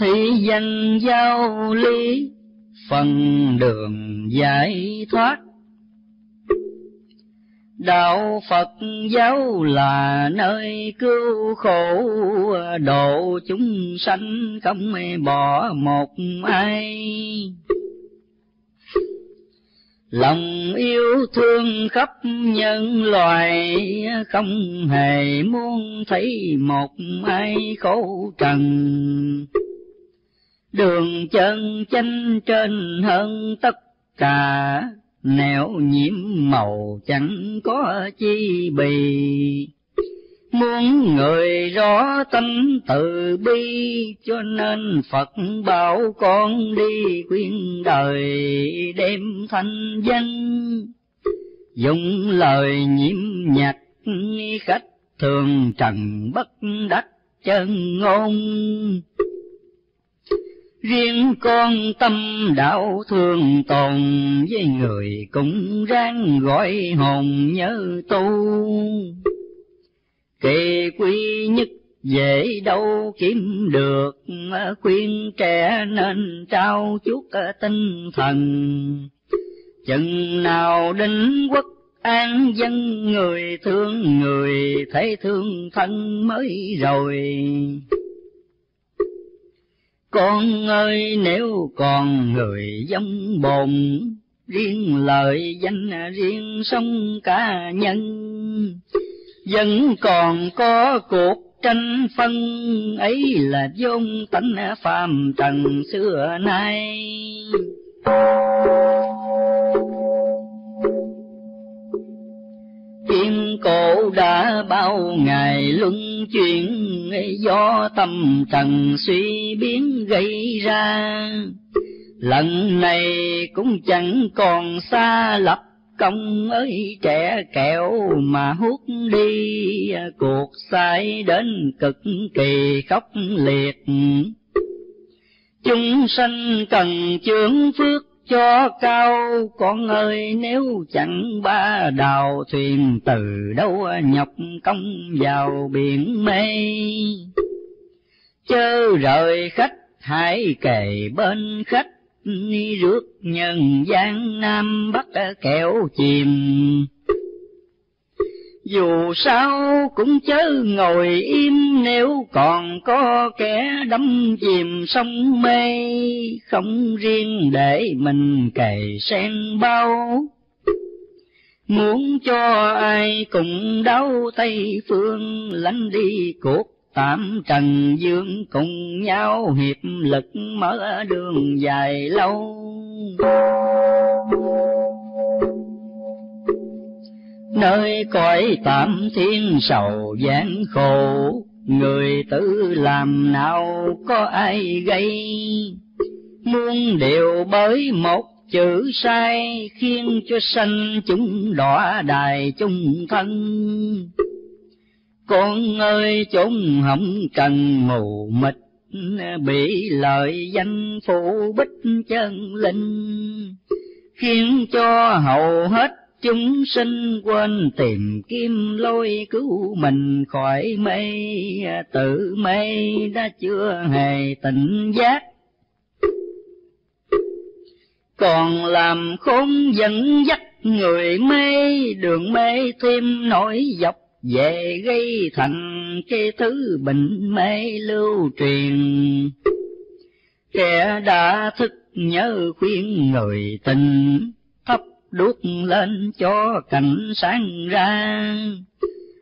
thị danh giao ly, phần đường giải thoát. Đạo phật giáo là nơi cứu khổ, độ chúng sanh không bỏ một ai. Lòng yêu thương khắp nhân loài không hề muốn thấy một ai khổ trần đường chân chánh trên hơn tất cả, nẻo nhiễm màu chẳng có chi bì. Muốn người rõ tâm từ bi, cho nên phật bảo con đi khuyên đời đem thanh danh. Dùng lời nhiễm nhạc khách thường trần bất đắc chân ngôn riêng con tâm đạo thường tồn, với người cũng ráng gọi hồn nhớ tu. Kỳ quy nhất dễ đâu kiếm được khuyên trẻ nên trao chút tinh thần. Chừng nào đinh quốc an dân, người thương người, thấy thương thân mới rồi con ơi, nếu còn người giống bồn, riêng lợi danh, riêng sống cá nhân, vẫn còn có cuộc tranh phân, ấy là vốn tánh phàm trần xưa nay. Thiên cổ đã bao ngày luân chuyển, do tâm trần suy biến gây ra. Lần này cũng chẳng còn xa lập công ơi, trẻ kẹo mà hút đi. Cuộc sai đến cực kỳ khốc liệt. Chúng sanh cần chướng phước cho cao, con ơi, nếu chẳng ba đào thuyền, từ đâu nhọc công vào biển mây chớ rời khách, hãy kề bên khách rước nhân gian nam bắc kẹo chìm dù sao cũng chớ ngồi im nếu còn có kẻ đắm chìm sông mê. Không riêng để mình cày sen bao. Muốn cho ai cùng đau tây phương, lánh đi cuộc tạm trần dương cùng nhau hiệp lực mở đường dài lâu nơi cõi tạm thiên sầu gian khổ, người tự làm nào có ai gây. Muôn điều bởi một chữ sai, khiến cho sanh chúng đọa đài chung thân. Con ơi chốn không cần mù mịt, bị lợi danh phụ bích chân linh, khiến cho hầu hết chúng sinh quên tìm kim lôi cứu mình khỏi mê tự mê đã chưa hề tỉnh giác. Còn làm khốn dẫn dắt người mê, đường mê thêm nổi dọc về gây thành cái thứ bệnh mê lưu truyền. Kẻ đã thức nhớ khuyên người tình đuốc lên cho cảnh sáng ra.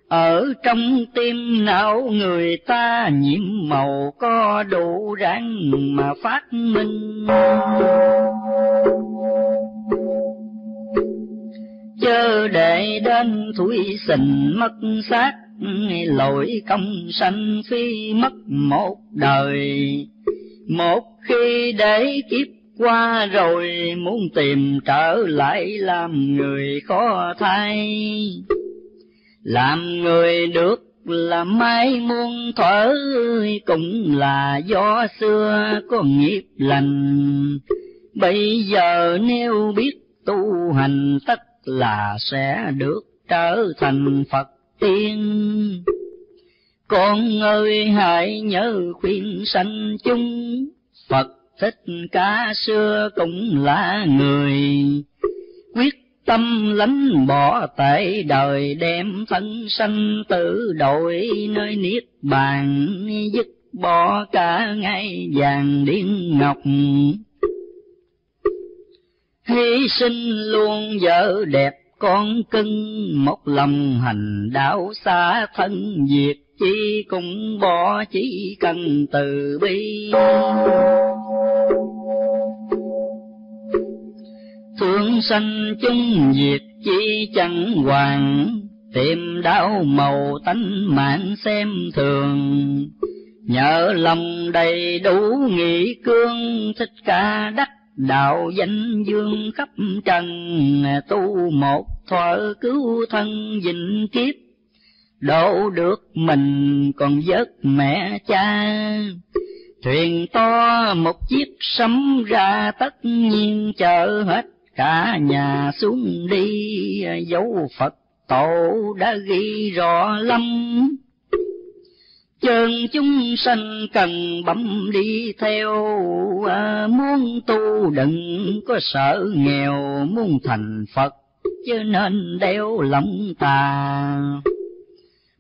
Ở trong tim não người ta nhiễm màu có đủ ráng mà phát minh. Chớ để đến thủy sình mất xác, lỗi công sanh phi mất một đời. Một khi để kiếp qua rồi muốn tìm trở lại làm người khó thay làm người được là mai muôn thở cũng là do xưa có nghiệp lành bây giờ nếu biết tu hành, tất là sẽ được trở thành Phật tiên. con ơi, hãy nhớ khuyên sanh chung phật thích ca xưa cũng là người. Quyết tâm lánh bỏ tại đời, đem thân sanh tử đổi nơi niết bàn, dứt bỏ cả ngày vàng điên ngọc. Hy sinh luôn vợ đẹp con cưng, một lòng hành đạo xa thân diệt chi cũng bỏ chỉ cần từ bi. Thương sanh chung diệt chi chẳng hoàng tìm đau màu tánh mạng xem thường. Nhờ lòng đầy đủ nghị cương, thích ca đắc đạo danh dương khắp trần, tu một thuở cứu thân dình kiếp đổ được mình còn vớt mẹ cha. Thuyền to một chiếc sấm ra tất nhiên chở hết cả nhà xuống đi. Dấu phật tổ đã ghi rõ lắm. Chân chúng sanh cần bấm đi theo. À, muốn tu đừng có sợ nghèo muốn thành phật chứ nên đeo lòng tà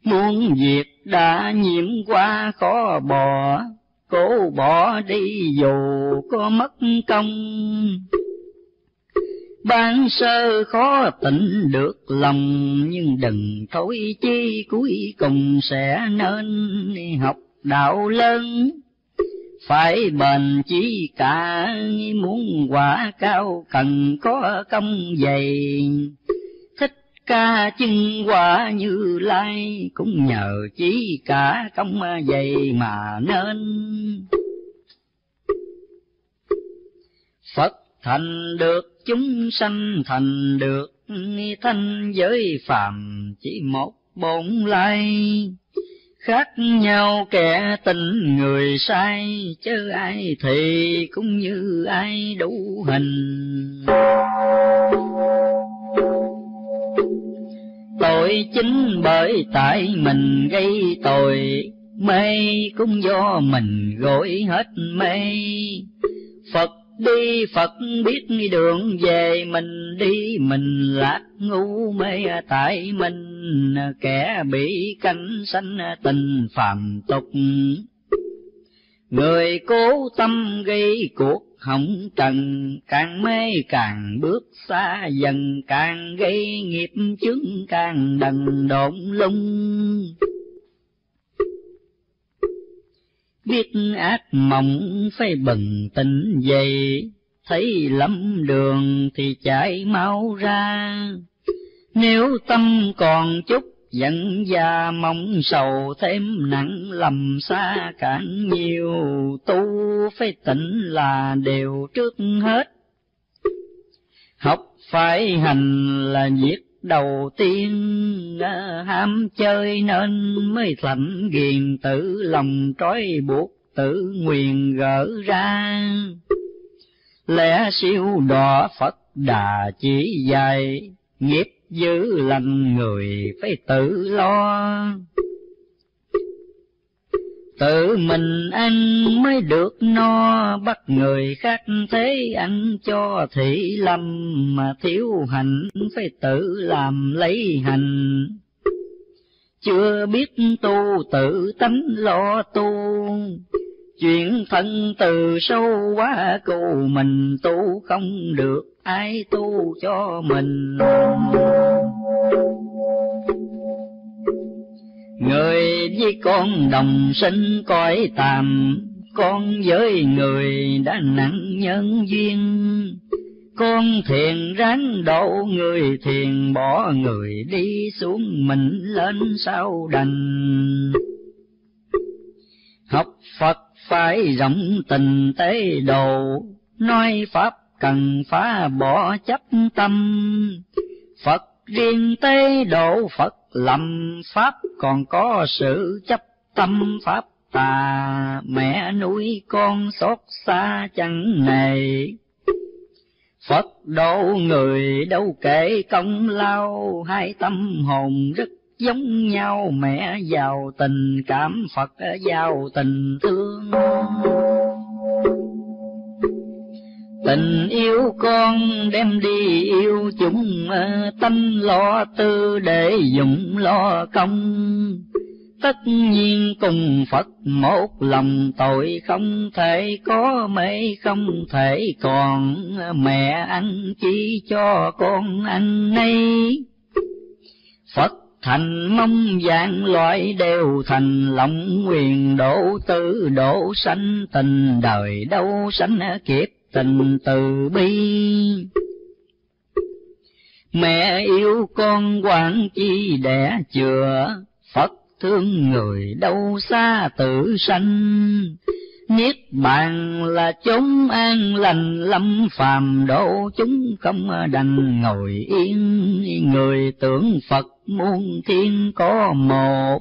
muôn việc đã nhiễm qua khó bỏ, cố bỏ đi dù có mất công. Ban sơ khó tỉnh được lòng, nhưng đừng thối chi, cuối cùng sẽ nên học đạo lớn. Phải bền chí cả, muốn quả cao cần có công dày ca chân quả như lai cũng nhờ chỉ cả công dày mà nên. Phật thành được, chúng sanh thành được, thanh giới phàm chỉ một bổn lai. Khác nhau kẻ tình người sai chứ ai thì cũng như ai đủ hình tội chính bởi tại mình gây tội, mê cũng do mình gội hết mê. Phật đi, Phật biết đường về mình đi, mình lạc ngu mê tại mình. Kẻ bị canh sanh tình phàm tục. Người cố tâm gây cuộc hỏng trần càng mê càng bước xa dần, càng gây nghiệp chứng càng đần độn lung. Biết ác mộng phải bừng tỉnh dậy, thấy lắm đường thì chạy mau ra. Nếu tâm còn chút Dẫn gia mong sầu thêm nặng, lầm xa cản nhiều. Tu phải tỉnh là đều trước hết. Học phải hành là việc đầu tiên. Ham chơi nên mới thẩm ghiền tự lòng trói buộc tự nguyện gỡ ra. Lẽ siêu đỏ phật đà chỉ dài nghiệp dữ lành người phải tự lo. Tự mình ăn mới được no, bắt người khác thế ăn cho thị lâm mà thiếu hành phải tự làm lấy hành. Chưa biết tu tự tánh lo tu chuyện thân từ sâu quá, cô mình tu không được, ai tu cho mình? Người với con đồng sinh coi tạm, con với người đã nặng nhân duyên. Con thiền ráng độ người thiền bỏ, người đi xuống mình lên sao đành? Học phật phải rộng tình tế đồ, nói pháp cần phá bỏ chấp tâm. Phật riêng tế độ, phật lầm pháp còn có sự chấp tâm. Pháp tà mẹ nuôi con xót xa chẳng nề. Phật độ người đâu kể công lao, hai tâm hồn rất giống nhau, mẹ giàu tình, cảm Phật giàu tình thương. Tình yêu con đem đi yêu chúng ờ, tâm lo tư để dụng lo công. Tất nhiên cùng Phật một lòng, tội không thể có mấy không thể còn. Mẹ ăn chỉ cho con ăn nay Phật thành mong dạng loại đều thành lòng quyền độ tư độ sanh tình. Đời đâu sanh kiếp tình từ bi. Mẹ yêu con quản chi đẻ chừa phật thương người đâu xa tự sanh. Niết bàn là chốn an lành lâm phàm độ chúng không đành ngồi yên, người tưởng Phật muôn thiên có một.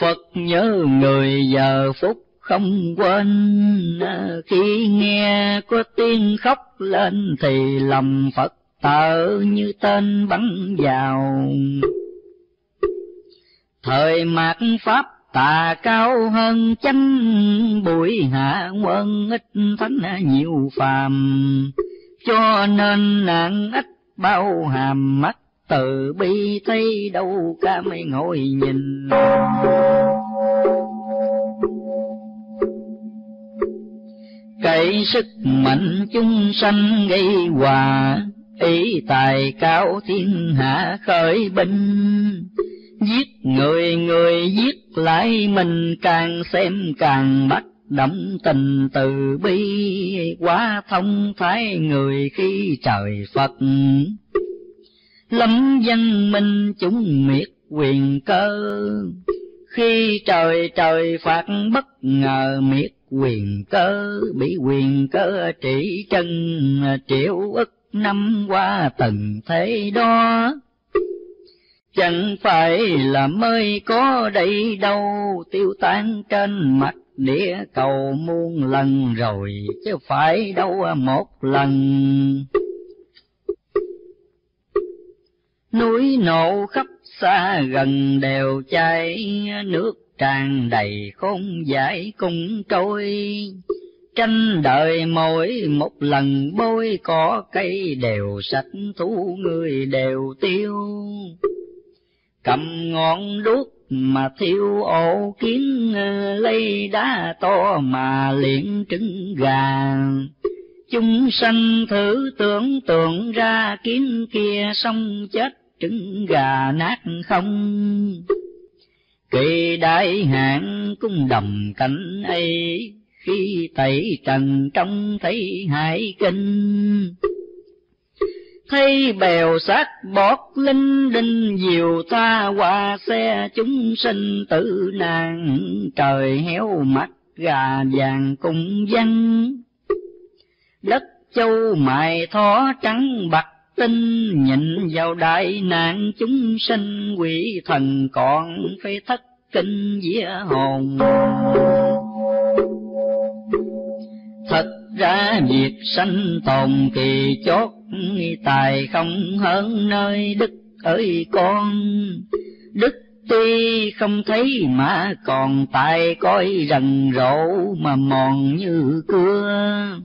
Phật nhớ người giờ phút không quên, khi nghe có tiếng khóc lên thì lòng Phật tợ như tên bắn vào. Thời mạt Pháp tà cao hơn chánh, bụi hạ quân ít thánh nhiều phàm. Cho nên nạn ít bao hàm, mắt từ bi thấy đâu ca mới ngồi nhìn. Cậy sức mạnh chung sanh gây hòa, ý tài cao thiên hạ khởi binh. Giết người người giết lại mình càng xem càng bắt động tình từ bi. Quá thông thái người khi trời Phật. Lâm dân minh chúng miệt quyền cơ. Khi trời trời phạt bất ngờ miệt quyền cơ. Bị quyền cơ trị chân triệu ức năm qua từng thế đó. Chẳng phải là mới có đây đâu, tiêu tan trên mặt địa cầu muôn lần rồi, chứ phải đâu một lần. Núi nổ khắp xa gần đều cháy, nước tràn đầy không giải cùng trôi. Tranh đời mỗi một lần bôi cỏ cây đều sạch thú người đều tiêu cầm ngọn đuốc mà thiêu ổ kiến ờ, lấy đá to mà liện trứng gà. Chúng sanh thử tưởng tượng ra kiến kia xong chết trứng gà nát không? Kỳ đại hạn cũng đầm cảnh ấy, khi tẩy trần trong thấy hải kinh thay bèo sát bọt linh đinh, diều ta qua xe chúng sinh tử nạn trời héo mắt, gà vàng cùng dân đất châu mài thó trắng bạc tinh nhịn vào đại nạn chúng sinh, quỷ thần còn phải thất kinh vía hồn. Thật ra việc sanh tồn kỳ chót tài không hơn nơi đức ơi con. Đức tuy không thấy mà còn tài coi rần rộ mà mòn như cưa.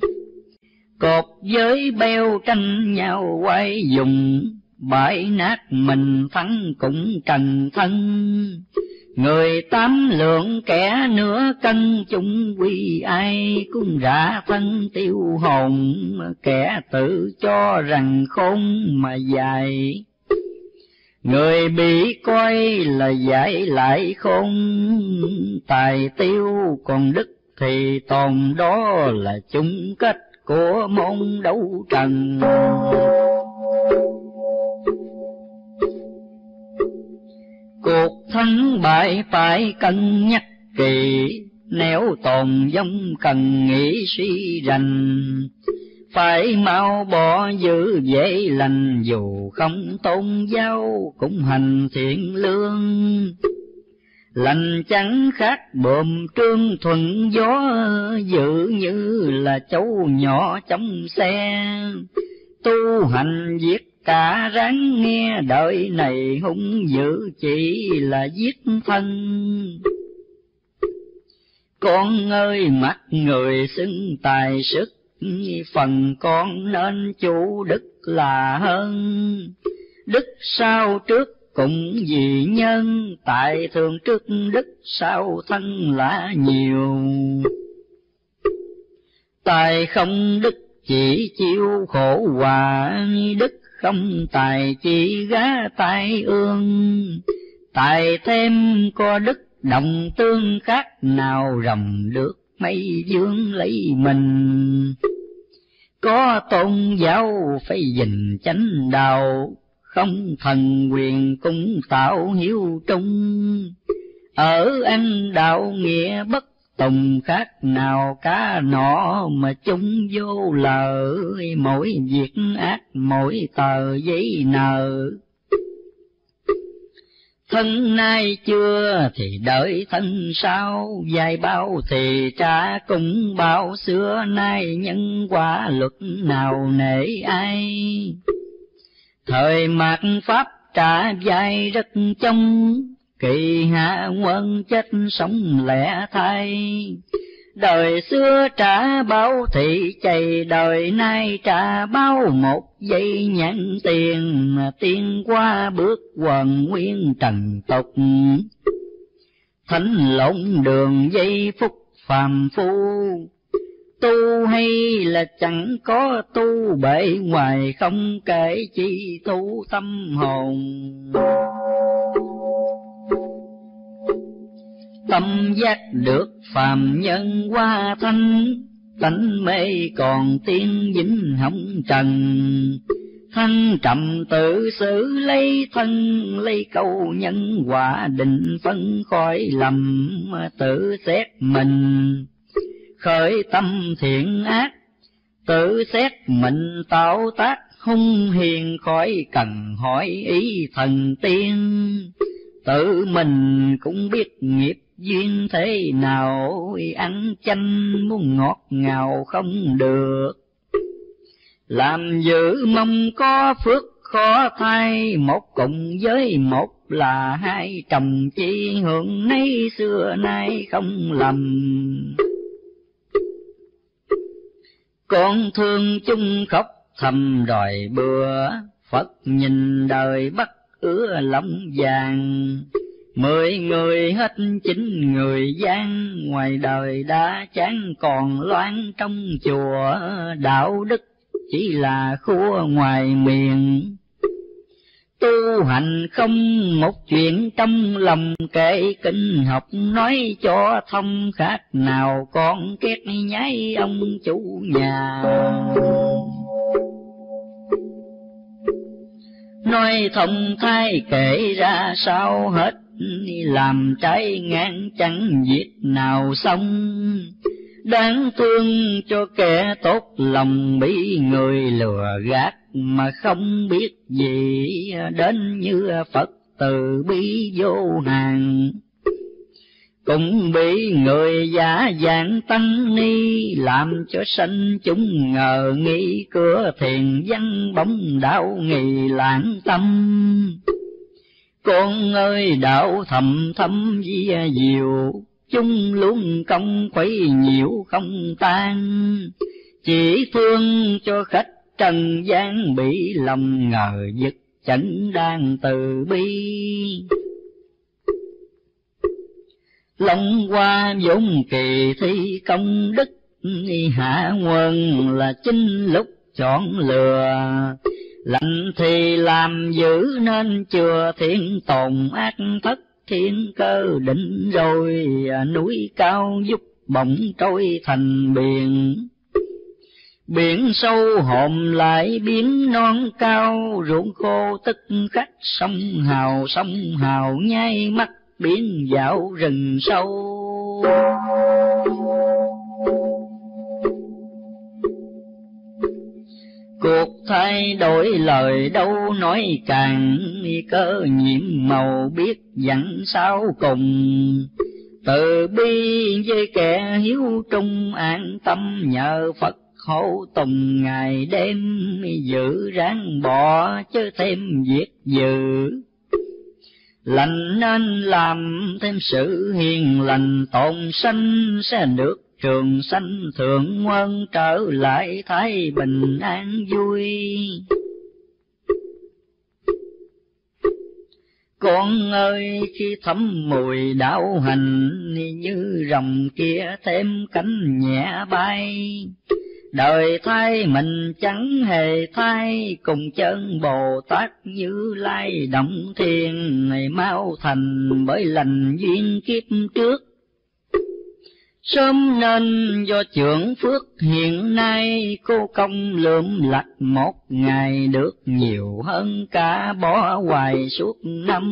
Cột với beo tranh nhau quay dùng, bãi nát mình thắng cũng trần thân. Người tám lượng kẻ nửa cân chung quy ai cũng rã thân tiêu hồn, kẻ tự cho rằng khôn mà dài. Người bị coi là giải lại khôn, tài tiêu còn đức thì tồn đó là chung cách của môn đấu trần. Cuộc thắng bại phải cân nhắc kỳ, Nếu tồn vong cần nghĩ suy rành. Phải mau bỏ giữ dễ lành, Dù không tôn giáo cũng hành thiện lương. Lành chẳng khác bồm trương thuận gió, Dự như là cháu nhỏ trong xe, Tu hành viết cả ráng nghe đời này hung dữ chỉ là giết thân. Con ơi, mắt người xưng tài sức, phần con nên chủ đức là hơn. Đức sau trước cũng vì nhân, tại thường trước đức sau thân là nhiều. Tài không đức chỉ chịu khổ hòa đức không tài chỉ gá tài ương, tài thêm có đức đồng tương khác nào rồng được mây dương lấy mình. Có tôn giáo phải dình chánh đạo, không thần quyền cũng tạo hiếu trung. Ở anh đạo nghĩa bất tùng khác nào cá nọ mà chung vô lợ mỗi việc ác, mỗi tờ giấy nợ. Thân nay chưa thì đợi thân sau. Dài bao thì trả cũng bao. Xưa nay nhân quả luật nào nể ai? Thời mạt pháp trả dài rất trong kỳ hạ quân chết sống lẻ thay. Đời xưa trả bao thị chày, đời nay trả bao một giây nhãn tiền. Tiên qua bước quần nguyên trần tục. Thánh lộn đường giây phúc phàm phu. Tu hay là chẳng có tu, bể ngoài không kể chi tu tâm hồn tâm giác được phàm nhân qua thanh tánh mê còn tiên vĩnh hồng trần. Thanh trầm tự xử lấy thân, lấy câu nhân quả định phân khỏi lầm, tự xét mình. Khởi tâm thiện ác, tự xét mình tạo tác, hung hiền khỏi cần hỏi ý thần tiên. Tự mình cũng biết nghiệp duyên thế nào ăn chanh, muốn ngọt ngào không được. Làm giữ mong có phước, khó thay, một cùng với một là hai chồng chi hưởng nấy xưa nay không lầm. Con thương chung khóc thầm đòi bữa, phật nhìn đời bắt ứa lòng vàng. Mười người hết chín người gian, ngoài đời đã chán còn loan trong chùa, đạo đức chỉ là khua ngoài miền. Tu hành không một chuyện trong lòng kể kinh học nói cho thông khác nào con két nháy ông chủ nhà. Nói thông thai kể ra sao hết làm trái ngang chẳng việc nào xong. Đáng thương cho kẻ tốt lòng bị người lừa gạt mà không biết gì đến như phật từ bi vô hàng. Cũng bị người giả dạng tăng ni, làm cho sanh chúng ngờ nghi, cửa thiền văn bóng đạo nghi lãng tâm con ơi, đạo thầm thấm di diệu, chung luôn công quấy nhiễu không tan. Chỉ thương cho khách trần gian bị lòng ngờ giật chẳng đang từ bi. Long qua vốn kỳ thi công đức, hạ quân là chính lúc chọn lừa lạnh thì làm giữ nên chừa thiên tồn ác thất. Thiên cơ định rồi à, núi cao giúp bỗng trôi thành biển. Biển sâu hòm lại biến non cao, ruộng khô tức khắc sông hào sông hào nhai mắt, biến dạo rừng sâu. Cuộc thay đổi lời đâu nói càng, cơ nhiệm màu biết dặn sao cùng. Từ bi với kẻ hiếu trung an tâm, nhờ phật hộ tùng ngày đêm, giữ ráng bỏ chứ thêm việc dự lành nên làm thêm sự hiền lành, tồn sanh sẽ được trường sanh thượng quân trở lại thái bình an vui. Con ơi, khi thấm mùi đạo hành, như rồng kia thêm cánh nhẹ bay. Đời thay mình chẳng hề thay, cùng chân bồ tát như lai động thiên này mau thành bởi lành duyên kiếp trước. Sớm nên do trưởng phước hiện nay cô công lượm lặt một ngày được nhiều hơn cả bỏ hoài suốt năm.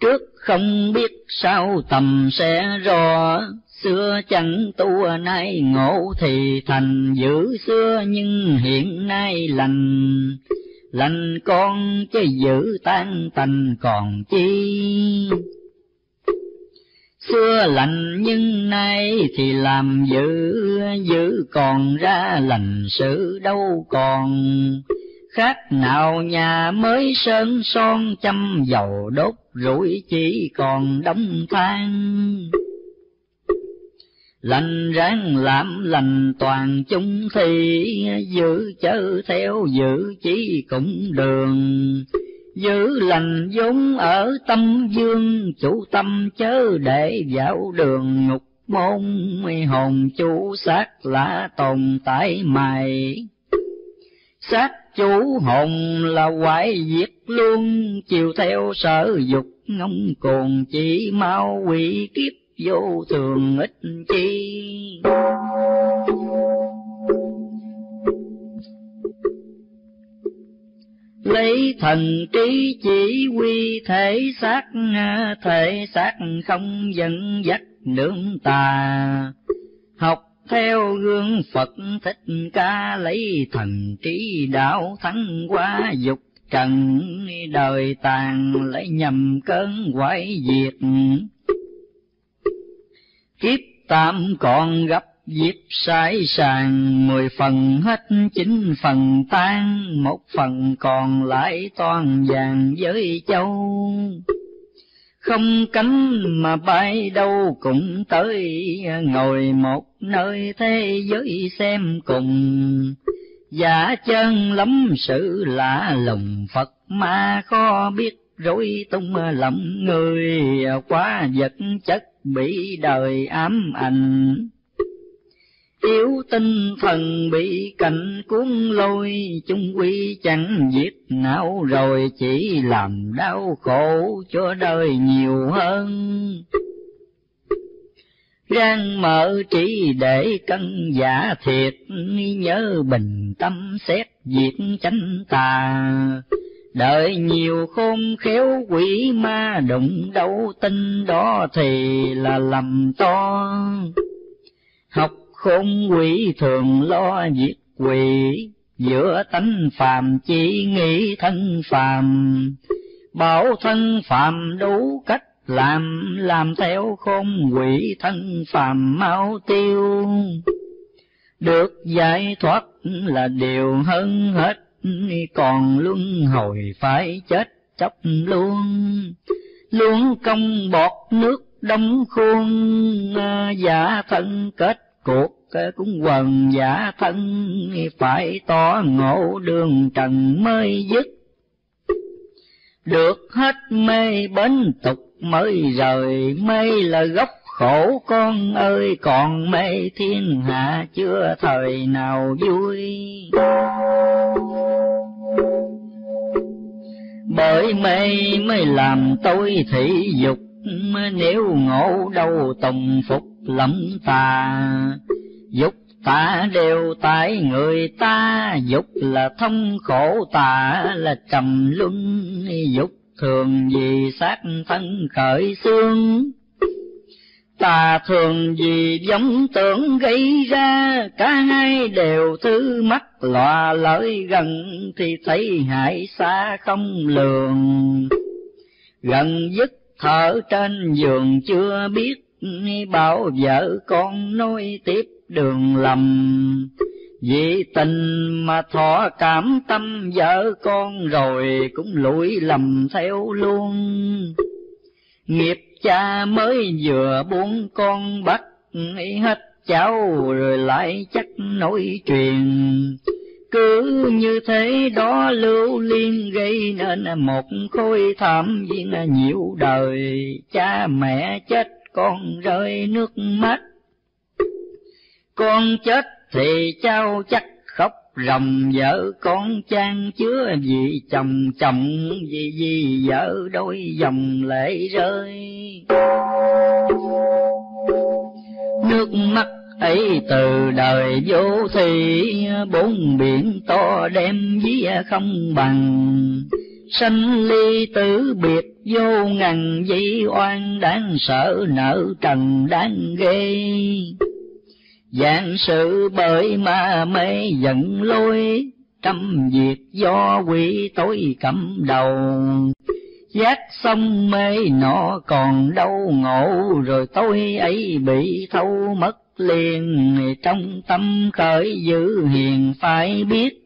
Trước không biết sao tầm sẽ rõ, xưa chẳng tu nay ngộ thì thành giữ xưa nhưng hiện nay lành, lành con chứ giữ tan tành còn chi xưa lành nhưng nay thì làm dữ dữ còn ra lành sự đâu còn. Khác nào nhà mới sơn son chăm dầu đốt, rủi chỉ còn đóng than. Lành ráng làm lành toàn chung thì giữ chớ theo, giữ chỉ cũng đường giữ lành vốn ở tâm dương, chủ tâm chớ để vào đường ngục môn. Hồn chủ xác là tồn tại mày. Xác chủ hồn là hoại diệt luôn. Chiều theo sở dục ngông cuồng chỉ mau quỷ kiếp vô thường ít chi. Lấy thần trí chỉ quy thể xác thể xác không dẫn dắt nương tà. Học theo gương Phật thích ca lấy thần trí đạo thắng qua dục trần, đời tàn lấy nhầm cơn quái diệt. Kiếp tạm còn gặp dịp sai sàng mười phần hết chín phần tan, một phần còn lại toàn vàng với châu. Không cánh mà bay đâu cũng tới, ngồi một nơi thế giới xem cùng. Giả chân lắm sự lạ lùng Phật ma khó biết rối tung lòng người, quá vật chất bị đời ám ảnh Yếu tinh thần bị cảnh cuốn lôi, chung quy chẳng giết não rồi chỉ làm đau khổ cho đời nhiều hơn. Rang mở trí để cân giả thiệt, nhớ bình tâm xét diệt chánh tà. Đợi nhiều khôn khéo quỷ ma đụng đâu tin đó thì là lầm to. Học khôn quỷ thường lo diệt quỷ, giữa tánh phàm chỉ nghĩ thân phàm, bảo thân phàm đủ cách làm, làm theo khôn quỷ thân phàm mau tiêu. Được giải thoát là điều hơn hết, còn luân hồi phải chết chóc luôn. Luôn công bọt nước đóng khuôn, à, giả thân kết cuộc cũng quần giả thân, phải tỏ ngộ đường trần mới dứt. Được hết mê bến tục mới rời, mê là gốc khổ. Con ơi, còn mê thiên hạ chưa thời nào vui. Bởi mê mới làm tôi thị dục, nếu ngộ đâu tùng phục lắm ta. Dục ta đều tại người ta, dục là thông khổ, ta là trầm luân. Dục thường vì xác thân khởi xương, ta thường vì giống tưởng gây ra. Cả hai đều thứ mắt lọa lợi gần, thì thấy hại xa không lường. Gần dứt thở trên giường chưa biết bảo vợ con nuôi tiếp đường lầm. Vì tình mà thọ cảm tâm vợ con rồi cũng lụi lầm theo luôn. Nghiệp cha mới vừa buông con bắt hết cháu rồi lại chắc nối truyền. Cứ như thế đó lưu liên gây nên một khối thảm viên nhiều đời. Cha mẹ chết con rơi nước mắt. Con chết thì trao chắc khóc ròng vợ con chan chứa vì chồng chồng, vì vì vợ đôi dòng lệ rơi. Nước mắt ấy từ đời vô thị bốn biển to đem vía không bằng sanh ly tử biệt, vô ngàn dĩ oan, đáng sợ, nợ trần, đáng ghê. Dạng sự bởi ma mê giận lôi, trăm việc do quỷ tối cầm đầu. Giác xong mê nọ còn đâu ngộ, rồi tôi ấy bị thâu mất liền. Trong tâm khởi giữ hiền phải biết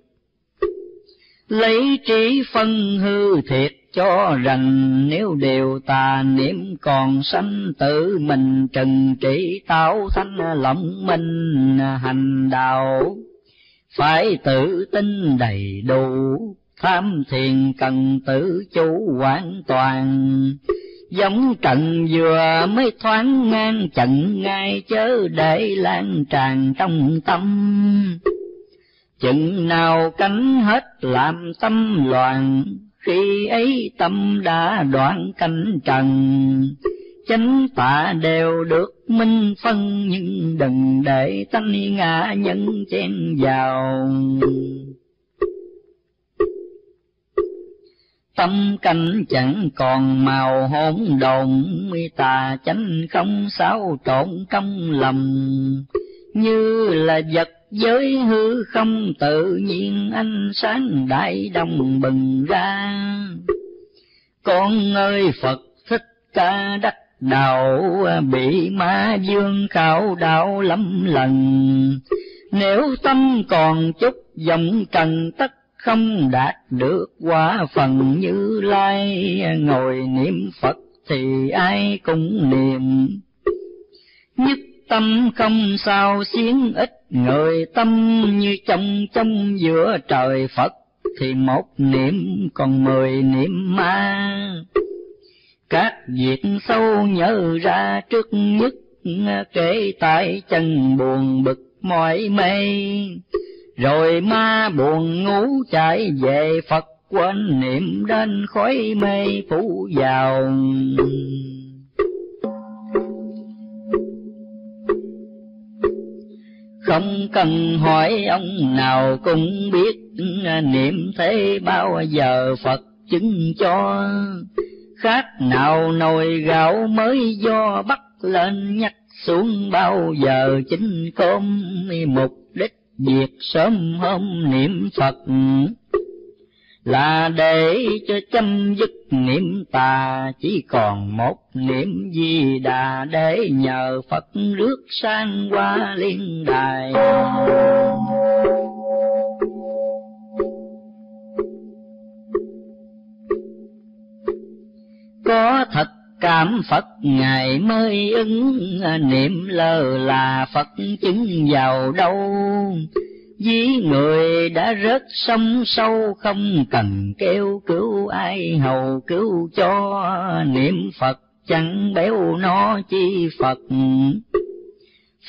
lấy trí phân hư thiệt cho rằng nếu đều tà niệm còn sanh tự mình trần trị tạo thanh lộng minh hành đạo. Phải tự tin đầy đủ, tham thiền cần tự chủ hoàn toàn. Giống trận vừa mới thoáng ngang, trận ngay chớ để lan tràn trong tâm chừng nào cánh hết làm tâm loạn, khi ấy tâm đã đoạn cánh trần. Chánh tà đều được minh phân, nhưng đừng để tánh ngã nhân chen vào. Tâm cảnh chẳng còn màu hỗn độn tà chánh không sao trộn trong lòng. Như là vật giới hư không tự nhiên ánh sáng đại đồng bừng ra. Con ơi, phật thích ca đắc đạo, bị ma dương khảo đạo lắm lần. Nếu tâm còn chút dòng trần, tất không đạt được quả phần như lai. Ngồi niệm phật thì ai cũng niệm. Nhất tâm không sao xiến ít người tâm như trong trong giữa trời phật, thì một niệm còn mười niệm ma các việc sâu nhớ ra trước nhất, kể tại chân buồn bực mỏi mê rồi ma buồn ngủ chạy về Phật, quên niệm đến khói mê phủ vào. Không cần hỏi ông nào cũng biết, niệm thế bao giờ Phật chứng cho. Khác nào nồi gạo mới do bắt lên nhắc xuống bao giờ chính cơm, mục đích việc sớm hôm niệm Phật là để cho chấm dứt niệm tà chỉ còn một niệm di đà để nhờ Phật rước sang qua liên đài. Có thật cảm Phật Ngài mới ứng, niệm lơ là Phật chứng vào đâu. Ví người đã rớt sông sâu không cần kêu cứu ai hầu cứu cho, niệm Phật chẳng béo nó chi Phật.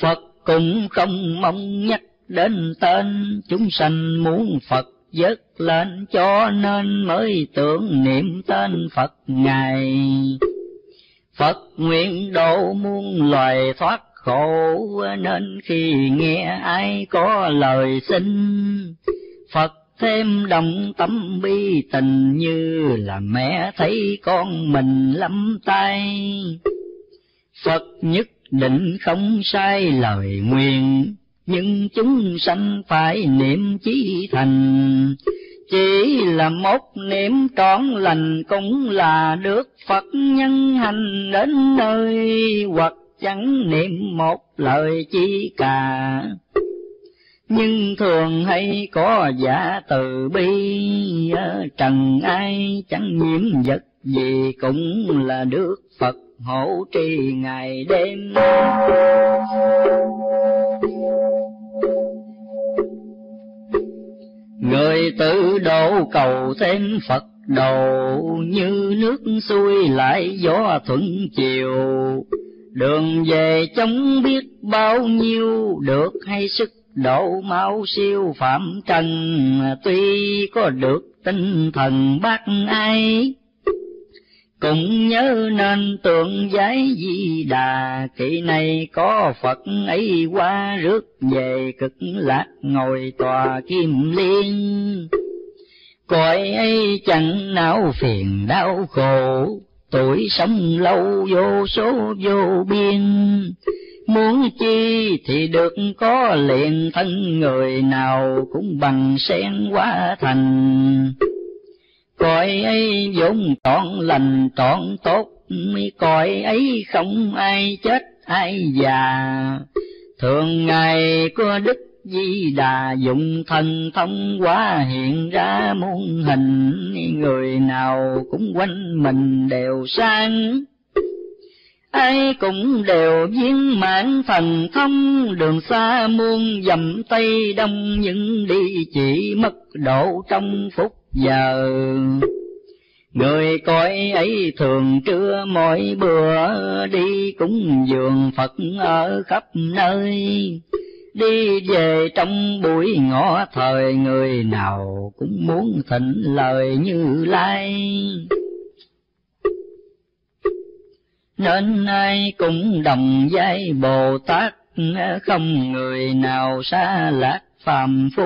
Phật cũng không mong nhắc đến tên, chúng sanh muốn Phật dứt lên cho nên mới tưởng niệm tên Phật Ngài. Phật nguyện độ muôn loài thoát khổ nên khi nghe ai có lời xin, Phật thêm đồng tâm bi tình như là mẹ thấy con mình lắm tay. Phật nhất định không sai lời nguyện, nhưng chúng sanh phải niệm chí thành. Chỉ là một niệm trọn lành cũng là được Phật nhân hành đến nơi hoặc chẳng niệm một lời chi cả nhưng thường hay có giả từ bi ờ, trần ai chẳng nhiễm vật gì cũng là được phật hộ trì ngày đêm. Người tự độ cầu thêm phật đồ như nước xuôi lại gió thuận chiều đường về chống biết bao nhiêu, được hay sức độ mau siêu phạm trần. Tuy có được tinh thần bác ai, cũng nhớ nên tượng giấy di đà. Kỳ này có phật ấy qua rước về cực lạc ngồi tòa kim liên. Cõi ấy chẳng não phiền đau khổ tuổi sống lâu, vô số, vô biên. Muốn chi thì được có liền thân, người nào cũng bằng sen quá thành. Cõi ấy vốn trọn lành, trọn tốt, cõi ấy không ai chết, ai già. Thường ngày có đức di đà dụng thần thông quá hiện ra muôn hình, người nào cũng quanh mình đều sang. Ai cũng đều viên mãn thần thông, đường xa muôn dầm tây đông nhưng đi chỉ mất độ trong phút giờ. Người coi ấy thường trưa mỗi bữa, đi cúng dường phật ở khắp nơi đi về trong buổi ngõ, thời người nào cũng muốn thịnh lời như lai. Nên ai cũng đồng giai bồ tát, không người nào xa lạc phàm phu.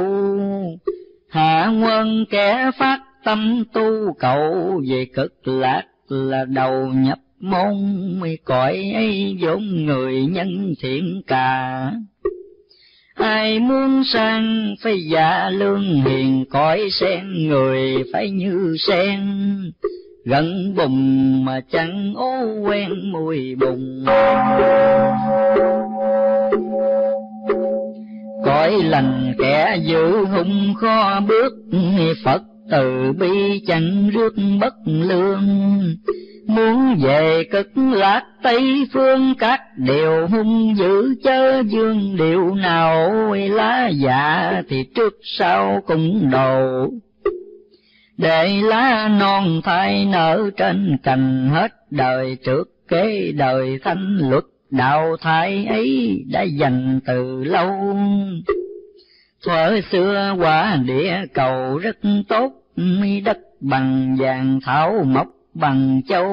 Hạ quân kẻ phát tâm tu cầu, về cực lạc là đầu nhập môn. Cõi ấy vốn người nhân thiện cả ai muốn sang phải giả lương hiền, cõi sen người phải như sen. Gần bùng mà chẳng ô quen mùi bùng cõi lành kẻ giữ hung kho bước, phật từ bi chẳng rước bất lương muốn về cực lạc tây phương, các điều hung dữ chớ dương điệu nào lá dạ thì trước sau cũng đầu. Để lá non thai nở trên cành hết đời, trước kế đời thanh luật đạo thai ấy đã dành từ lâu. Thuở xưa quả địa cầu rất tốt, mi đất bằng vàng thảo mộc bằng châu.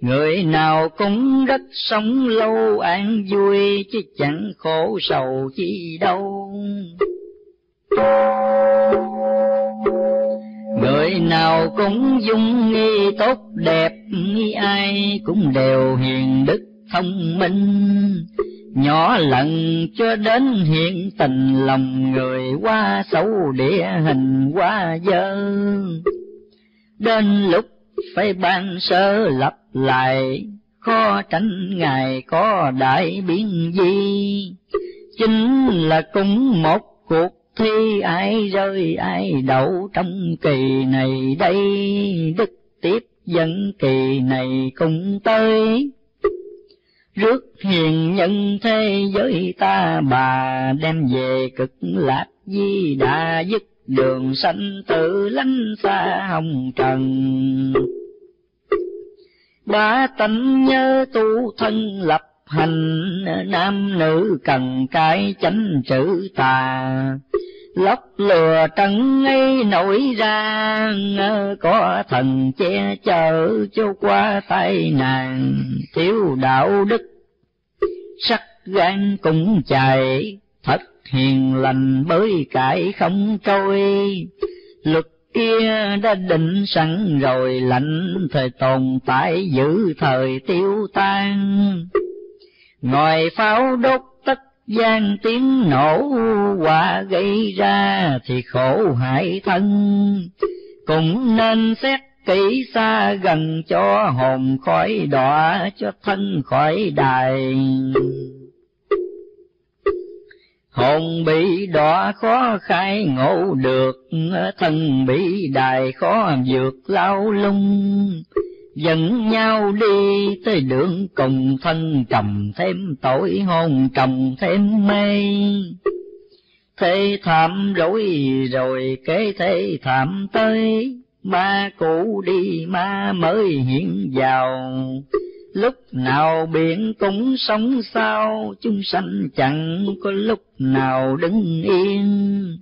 Người nào cũng rất sống lâu, an vui, chứ chẳng khổ sầu chi đâu. Người nào cũng dung nghi tốt đẹp, nghi ai cũng đều hiền đức thông minh. Nhỏ lần cho đến hiện tình lòng người qua xấu, địa hình qua dơ. Đến lúc phải ban sơ lập lại, khó tránh ngài có đại biến gì. Chính là cũng một cuộc thi ai rơi, ai đậu trong kỳ này đây. Đức tiếp dẫn kỳ này cũng tới. Rước hiền nhân thế giới ta, bà đem về cực lạc di đà dứt đường sanh tự lánh xa hồng trần. Ba tánh nhớ tu thân lập hành, nam nữ cần cái chánh chữ tà. Lóc lừa trần ấy nổi ra có thần che chở cho qua tay nàng thiếu đạo đức, sắc gan cũng chạy, thật hiền lành bới cải không trôi. Luật kia đã định sẵn rồi, lạnh thời tồn tại giữ thời tiêu tan. Ngòi pháo đốt tất gian tiếng nổ quả gây ra thì khổ hại thân. Cũng nên xét kỹ xa gần cho hồn khỏi đọa, cho thân khỏi đài hồn bị đọa khó khai ngộ được, thân bị đài khó vượt lao lung. Dẫn nhau đi tới đường cùng thân, trầm thêm tội hồn, trầm thêm mê. Thế thảm rối rồi kế thế thảm tới ma cũ đi ma mới hiện vào lúc nào biển cũng sống sao, chúng sanh chẳng có lúc nào đứng yên.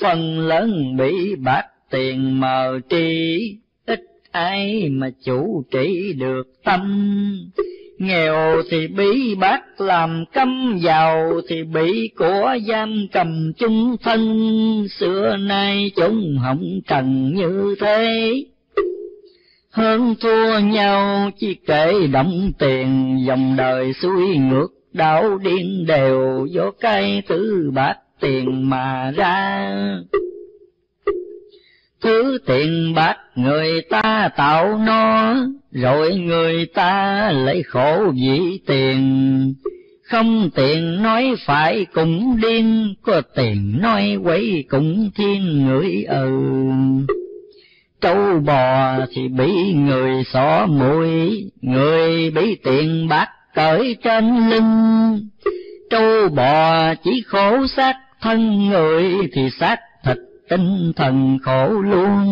Phần lớn bị bát tiền mờ tri ít ai mà chủ trị được tâm. Nghèo thì bị bác làm cấm giàu thì bị của giam cầm chung thân. Xưa nay chúng hỏng trần như thế hơn thua nhau, chỉ kể động tiền, dòng đời xuôi ngược, đảo điên đều do cái thứ bát tiền mà ra. Thứ tiền bạc người ta tạo nó, rồi người ta lấy khổ vì tiền. Không tiền nói phải cũng điên, có tiền nói quấy cũng thiên người ừ trâu bò thì bị người xỏ mũi người bị tiền bạc cởi trên lưng. Trâu bò chỉ khổ xác thân người thì xác thịt tinh thần khổ luôn.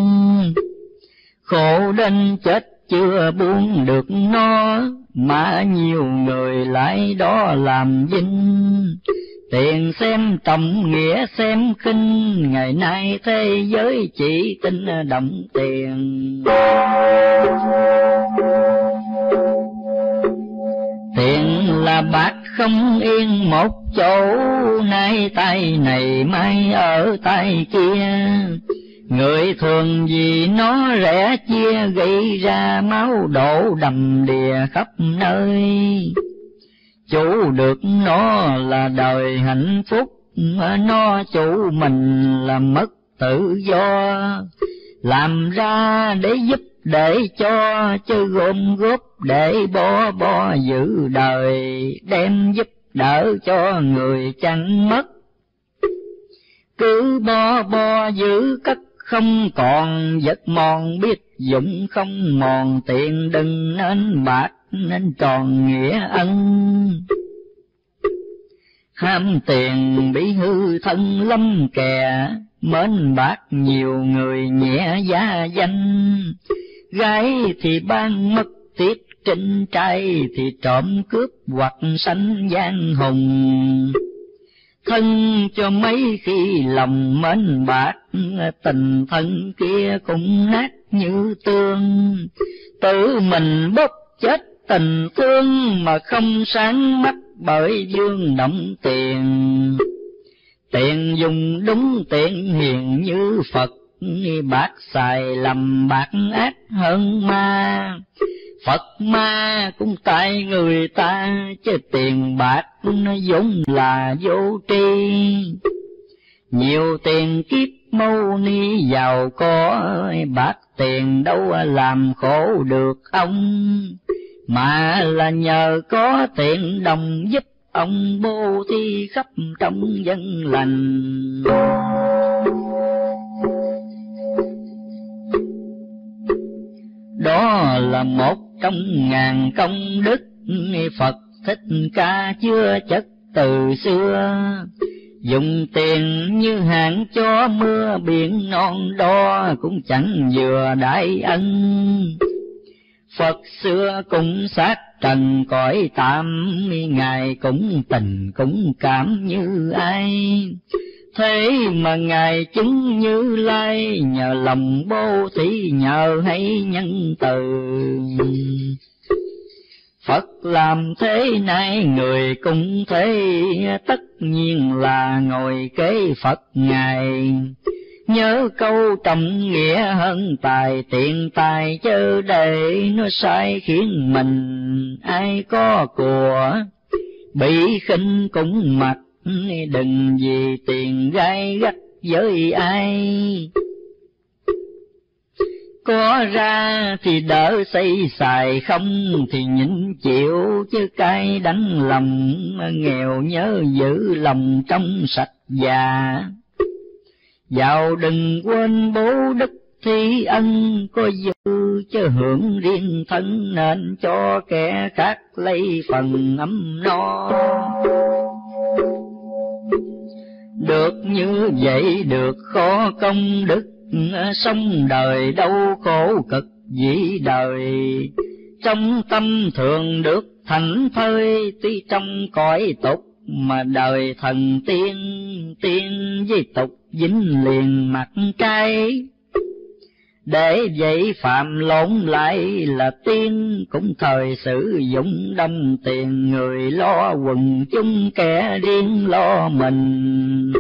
Khổ đến chết chưa buông được nó mà nhiều người lại đó làm vinh tiền xem trọng nghĩa xem, khinh. Ngày nay thế giới chỉ tin động tiền. Tiền là bạc không yên một chỗ. Nay tay này mai ở tay kia. Người thường vì nó rẻ chia, gây ra máu đổ đầm đìa khắp nơi chủ được nó là đời hạnh phúc, nó chủ mình là mất tự do. Làm ra để giúp, để cho, chứ gom góp để bo bo giữ đời, đem giúp đỡ cho người chẳng mất. Cứ bo bo giữ cất không còn vật mòn, biết dụng không mòn tiền đừng nên bạc, nên tròn nghĩa ân. Ham tiền bị hư thân lâm kè, mến bạc nhiều người nhẹ gia danh. Gái thì ban mất tiết trinh trai, thì trộm cướp hoặc sanh gian hùng thân cho mấy khi lòng mến bạc, tình thân kia cũng nát như tương. Tự mình bốc chết tình thương mà không sáng mắt bởi dương động tiền. Tiền dùng đúng tiền hiền như phật bạc xài lầm bạc ác hơn ma. Phật ma cũng tại người ta, chứ tiền bạc nó vốn là vô tri. Nhiều tiền kiếp mâu ni giàu có, bạc tiền đâu làm khổ được ông, mà là nhờ có tiền đồng giúp ông bố thi khắp trong dân lành. Đó là một trong ngàn công đức, Phật thích ca chưa chất từ xưa. Dùng tiền như hạn cho mưa, biển non đo cũng chẳng vừa đại ân. Phật xưa cũng sát trần cõi tạm, ngài cũng tình cũng cảm như ai thế mà ngài chứng như lai, nhờ lòng bố thí nhờ hay nhân từ. Phật làm thế này, người cũng thế, tất nhiên là ngồi kế Phật ngài. Nhớ câu trọng nghĩa hơn tài, tiện tài chớ để nó sai khiến mình ai có của. Bị khinh cũng mặc đừng vì tiền gai gắt với ai. Có ra thì đỡ xây xài, không thì nhịn chịu. Chứ cay đánh lòng, nghèo nhớ giữ lòng trong sạch già. Giàu đừng quên bố đức thi ân, có dư chứ hưởng riêng thân, nên cho kẻ khác lấy phần ấm no được như vậy được khó công đức à, sống đời đau khổ cực dĩ đời. Trong tâm thường được thành thơi, tuy trong cõi tục mà đời thần tiên tiên với tục dính liền mặt cay để vậy phạm lộn lại là tiên, cũng thời sử dụng đâm tiền, người lo quần chung kẻ điên lo mình.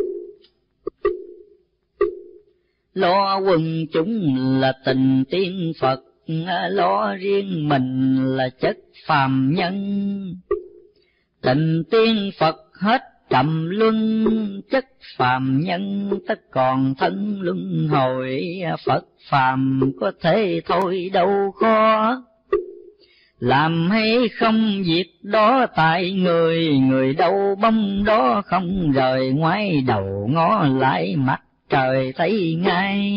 Lo quần chúng là tình tiên phật, lo riêng mình là chất phàm nhân. Tình tiên phật hết trầm luân chất phàm nhân, tất còn thân luân hồi. Phật phàm có thể thôi đâu khó. Làm hay không việc đó tại người người đâu bông đó không rời ngoái đầu ngó lại mặt trời thấy ngay.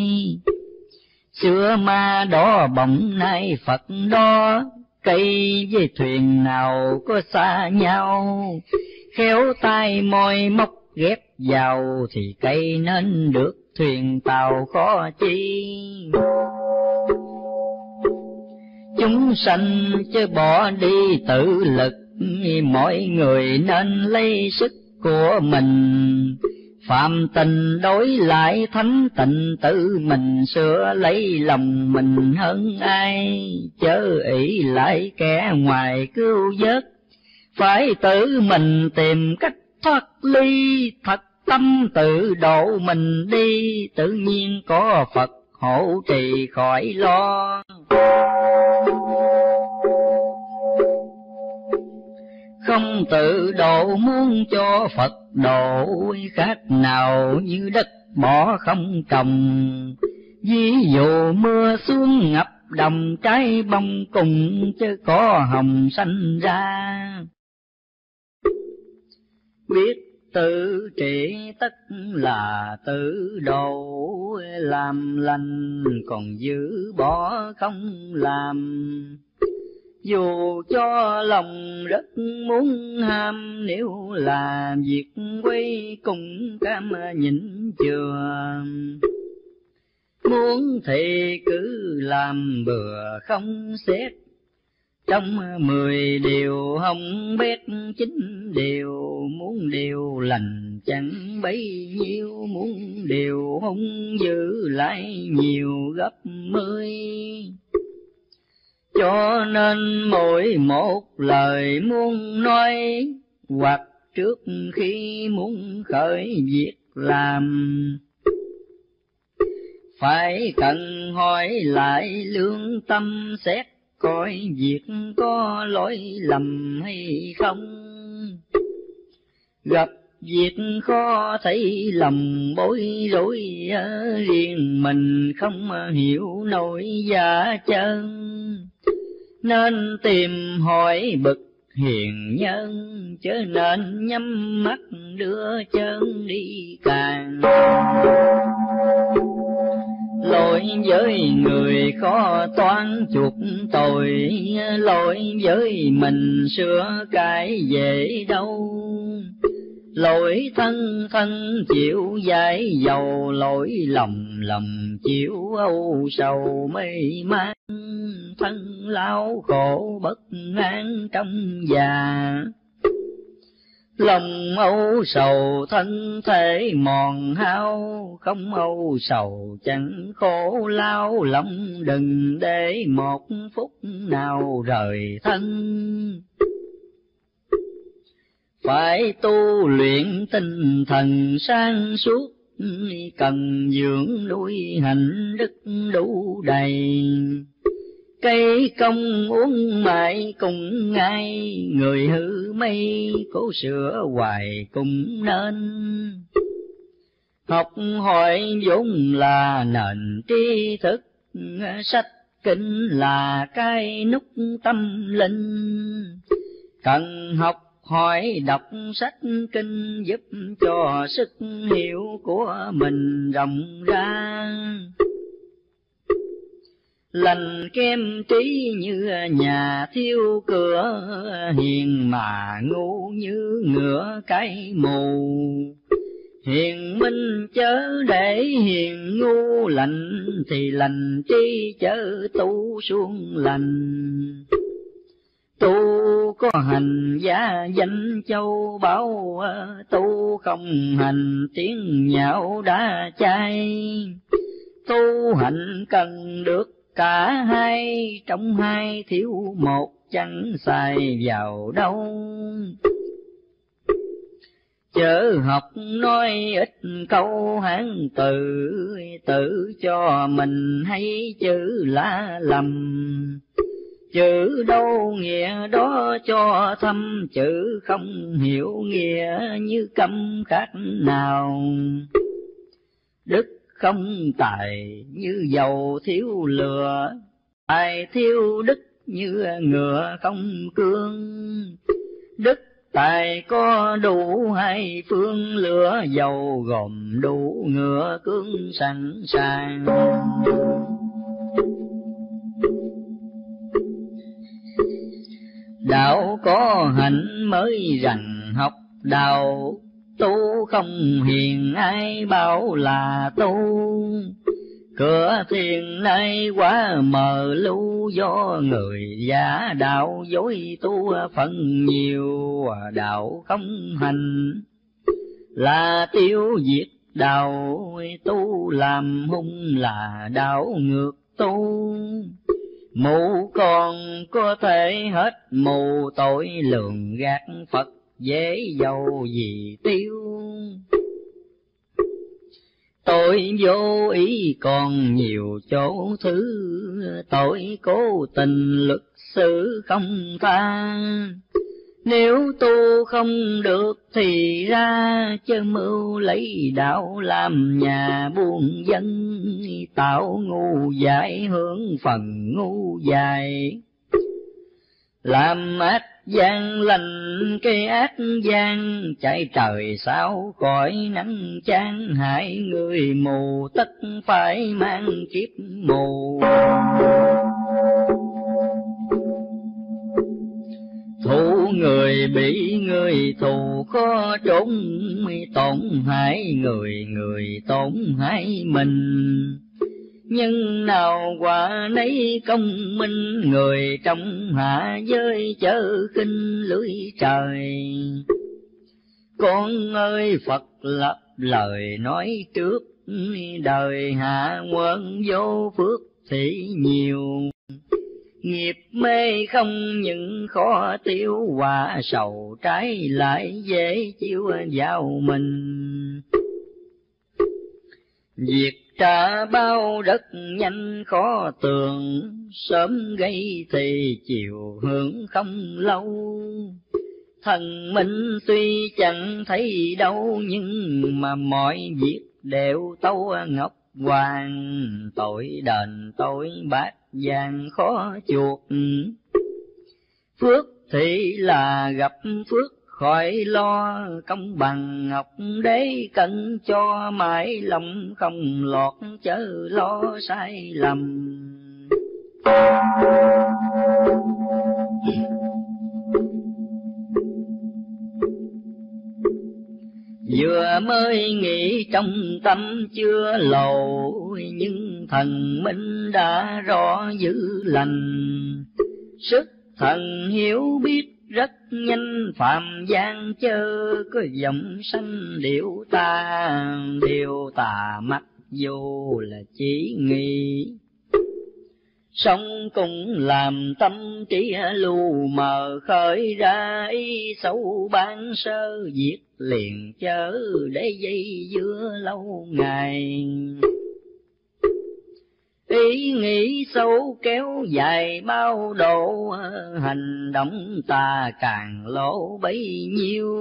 Xưa ma đó bỗng nay phật đó, cây với thuyền nào có xa nhau? Khéo tay môi móc ghép vào thì cây nên được thuyền tàu khó chi. Chúng sanh chứ bỏ đi tự lực, mọi người nên lấy sức của mình. Phạm tình đối lại thánh tịnh tự mình, sửa lấy lòng mình hơn ai, chớ ỷ lại kẻ ngoài cứu vớt phải tự mình tìm cách thoát ly thật tâm, tự độ mình đi, tự nhiên có phật hộ trì khỏi lo. Không tự độ muốn cho phật độ khác nào như đất bỏ không trồng. Ví dụ mưa xuống ngập đồng trái bông cùng, chứ có hồng xanh ra biết tự trị tất là tự độ làm lành còn giữ bỏ không làm. Dù cho lòng rất muốn ham, nếu là việc quay cùng cam nhịn chừa. Muốn thì cứ làm bừa, không xét trong mười điều không biết, chín điều muốn điều lành chẳng bấy nhiêu. Muốn điều hung giữ lại nhiều gấp mươi cho nên mỗi một lời muốn nói, hoặc trước khi muốn khởi việc làm, phải cần hỏi lại lương tâm xét coi việc có lỗi lầm hay không? Gặp việc khó thấy lầm bối rối ờ, riêng mình không hiểu nổi giả chân. Nên tìm hỏi bậc hiền nhân, chớ nên nhắm mắt đưa chân đi càng lỗi với người khó toán chuộc tội, lỗi với mình sửa cái dễ đâu. Lỗi thân thân chịu giải dầu, lỗi lòng lòng chịu âu sầu mê man thân lao khổ bất an trong già lòng âu sầu, thân thể mòn hao, không âu sầu, chẳng khổ lao. Lòng đừng để một phút nào rời thân. Phải tu luyện tinh thần sang suốt, cần dưỡng nuôi hạnh đức đủ đầy cây công uống mãi cùng ngay, người hư mây cố sửa hoài cũng nên. Học hỏi vốn là nền tri thức, sách kinh là cái nút tâm linh. Cần học hỏi đọc sách kinh giúp cho sức hiểu của mình rộng ra lành kem trí như nhà thiêu cửa, hiền mà ngu như ngựa cái mù. Hiền minh chớ để hiền ngu, lành thì lành trí chớ tu xuống lành. Tu có hành gia danh châu bảo tu không hành tiếng nhạo đã chay tu hành cần được cả hai trong hai thiếu một chẳng xài vào đâu. Chớ học nói ít câu hán từ tự cho mình hay chữ lá lầm. Chữ đâu nghĩa đó cho thâm, chữ không hiểu nghĩa như câm khác nào. Đức không tài như dầu thiếu lửa, tài thiếu đức như ngựa không cương. Đức tài có đủ hai phương, lửa dầu gồm đủ ngựa cương sẵn sàng. Đạo có hạnh mới rằng học đạo tu không hiền ai bảo là tu. Cửa thiền nay quá mờ lưu do người giả đạo dối tu phần nhiều, đạo không hành. Là tiêu diệt đạo, tu làm hung là đạo ngược tu. Mù còn có thể hết mù tội lường gạt phật dễ dầu gì tiêu. Tội vô ý còn nhiều chỗ thứ. Tội cố tình luật sự không tha. Nếu tu không được thì ra chân mưu lấy đạo làm nhà buôn dân, tạo ngu dại hướng phần ngu dài làm ác gian lành cây ác gian chạy trời sao cõi nắng chán hại người mù tất phải mang kiếp mù. Thù người bị người thù khó trốn, tổn hại người người tổn hại mình nhân nào quả nấy công minh, người trong hạ giới chớ kinh lưới trời. Con ơi, phật lập lời nói trước, đời hạ quân vô phước thì nhiều. Nghiệp mê không những khó tiêu, hòa sầu trái lại dễ chịu vào mình việc trả bao rất nhanh, khó tường, sớm gây thì chiều hưởng không lâu. Thần minh tuy chẳng thấy đâu, nhưng mà mọi việc đều tâu ngọc hoàng. Tội đền, tội bát vàng, khó chuộc. Phước thì là gặp phước khỏi lo công bằng ngọc đế cần cho mãi lòng không lọt, chớ lo sai lầm. Vừa mới nghĩ trong tâm chưa lầu nhưng thần minh đã rõ dữ lành. Sức thần hiểu biết rất nhanh. Phạm gian chớ có giọng sanh điệu ta điều tà mặc dù là chỉ nghi. Sống cũng làm tâm trí lù mờ, khởi ra ý xấu ban sơ, diệt liền chớ để dây dưa lâu ngày ý nghĩ sâu kéo dài bao độ, hành động ta càng lỗ bấy nhiêu.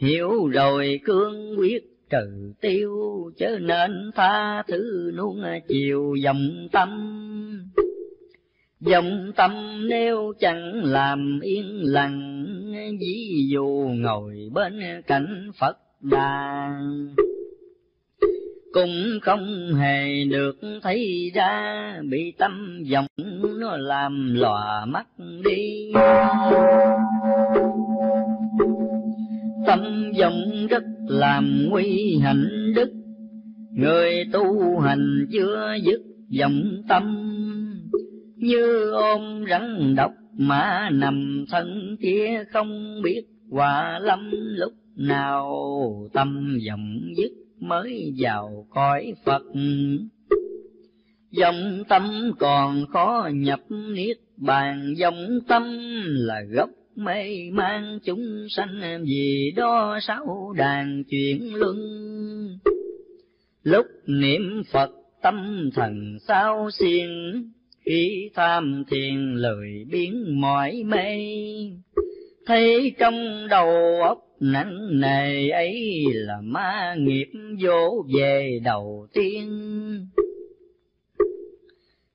Hiểu rồi cương quyết trừ tiêu, chớ nên tha thứ nuông chiều dòng tâm. Dòng tâm nếu chẳng làm yên lặng, ví dụ ngồi bên cạnh phật đàn cũng không hề được thấy ra. Bị tâm vọng, nó làm lòa mắt đi. Tâm vọng rất làm nguy hạnh đức. Người tu hành chưa dứt vọng tâm. Như ôm rắn độc mà nằm thân kia không biết quả lâm lúc nào tâm vọng dứt mới vào cõi Phật. Dòng tâm còn khó nhập niết bàn, dòng tâm là gốc mê mang chúng sanh vì đó sáu đàn chuyển luân. Lúc niệm Phật tâm thần sao xiên, khi tham thiền lời biến mỏi mê, thấy trong đầu óc nặng nề ấy là ma nghiệp vô về đầu tiên.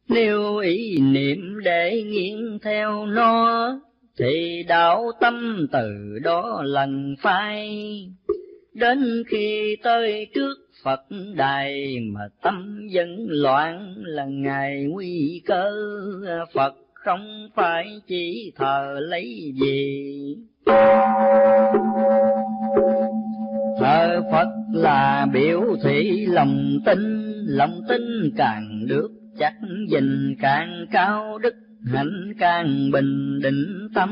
Nếu ý niệm để nghiêng theo nó, thì đạo tâm từ đó lần phai. Đến khi tới trước Phật đài mà tâm vẫn loạn là ngày nguy cơ Phật không phải chỉ thờ lấy gì thờ Phật là biểu thị lòng tin, lòng tin càng được chắc dình càng cao đức hạnh càng bình định tâm.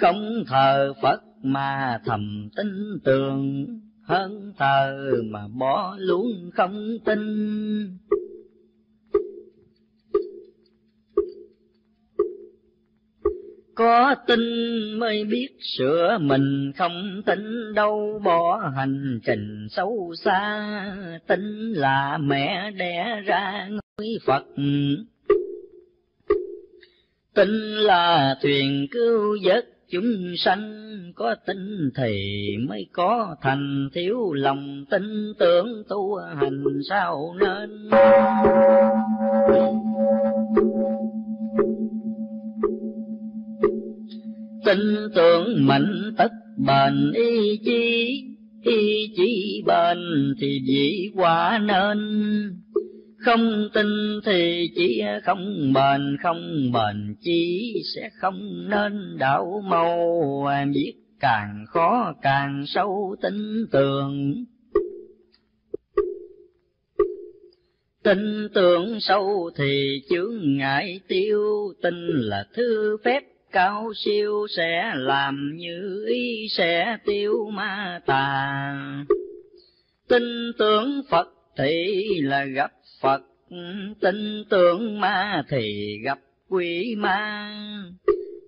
Không thờ Phật mà thầm tin tưởng, hơn thờ mà bỏ luôn không tin. Có tin mới biết sửa mình không tin đâu bỏ hành trình sâu xa, tin là mẹ đẻ ra ngôi Phật. Tin là thuyền cứu vớt chúng sanh, có tin thì mới có thành thiếu lòng tin tưởng tu hành sao nên? Tin tưởng mạnh tất bền ý chí ý chí bền thì dĩ quả nên. Không tin thì chỉ không bền không bền chí sẽ không nên. Đạo màu biết càng khó càng sâu tin tưởng. Tin tưởng sâu thì chướng ngại tiêu, tin là thư phép cao siêu sẽ làm như ý sẽ tiêu ma tà. Tin tưởng phật thì là gặp phật, tin tưởng ma thì gặp quỷ ma.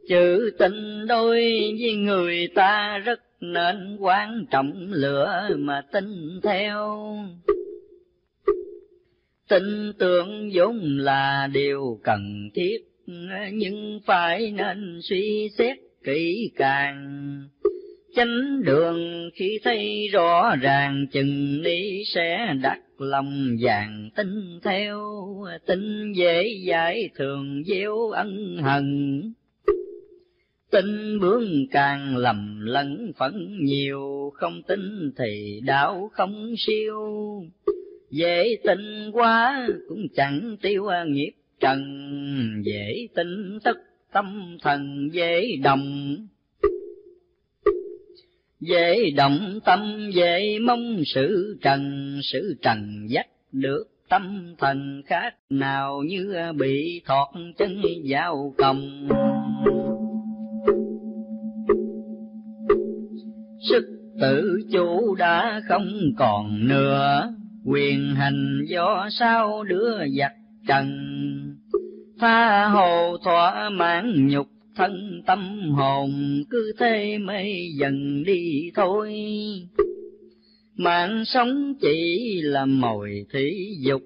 Chữ tình đôi với người ta rất nên quan trọng lửa mà tin theo. Tin tưởng vốn là điều cần thiết nhưng phải nên suy xét kỹ càng. Chánh đường khi thấy rõ ràng, chừng ni sẽ đắc lòng vàng tin theo. Tin dễ giải thường gieo ân hận. Tin bướng càng lầm lẫn phẫn nhiều, không tin thì đạo không siêu. Dễ tin quá cũng chẳng tiêu nghiệp trần dễ tinh tất tâm thần dễ đồng. Dễ động tâm, dễ mong sự trần. Sự trần dắt được tâm thần khác nào như bị thọt chân vào còng. Sức tự chủ đã không còn nữa. Quyền hành do sao đưa giặc trần tha hồ thỏa mãn nhục thân tâm hồn cứ thế mê dần đi thôi. Mạng sống chỉ là mồi thị dục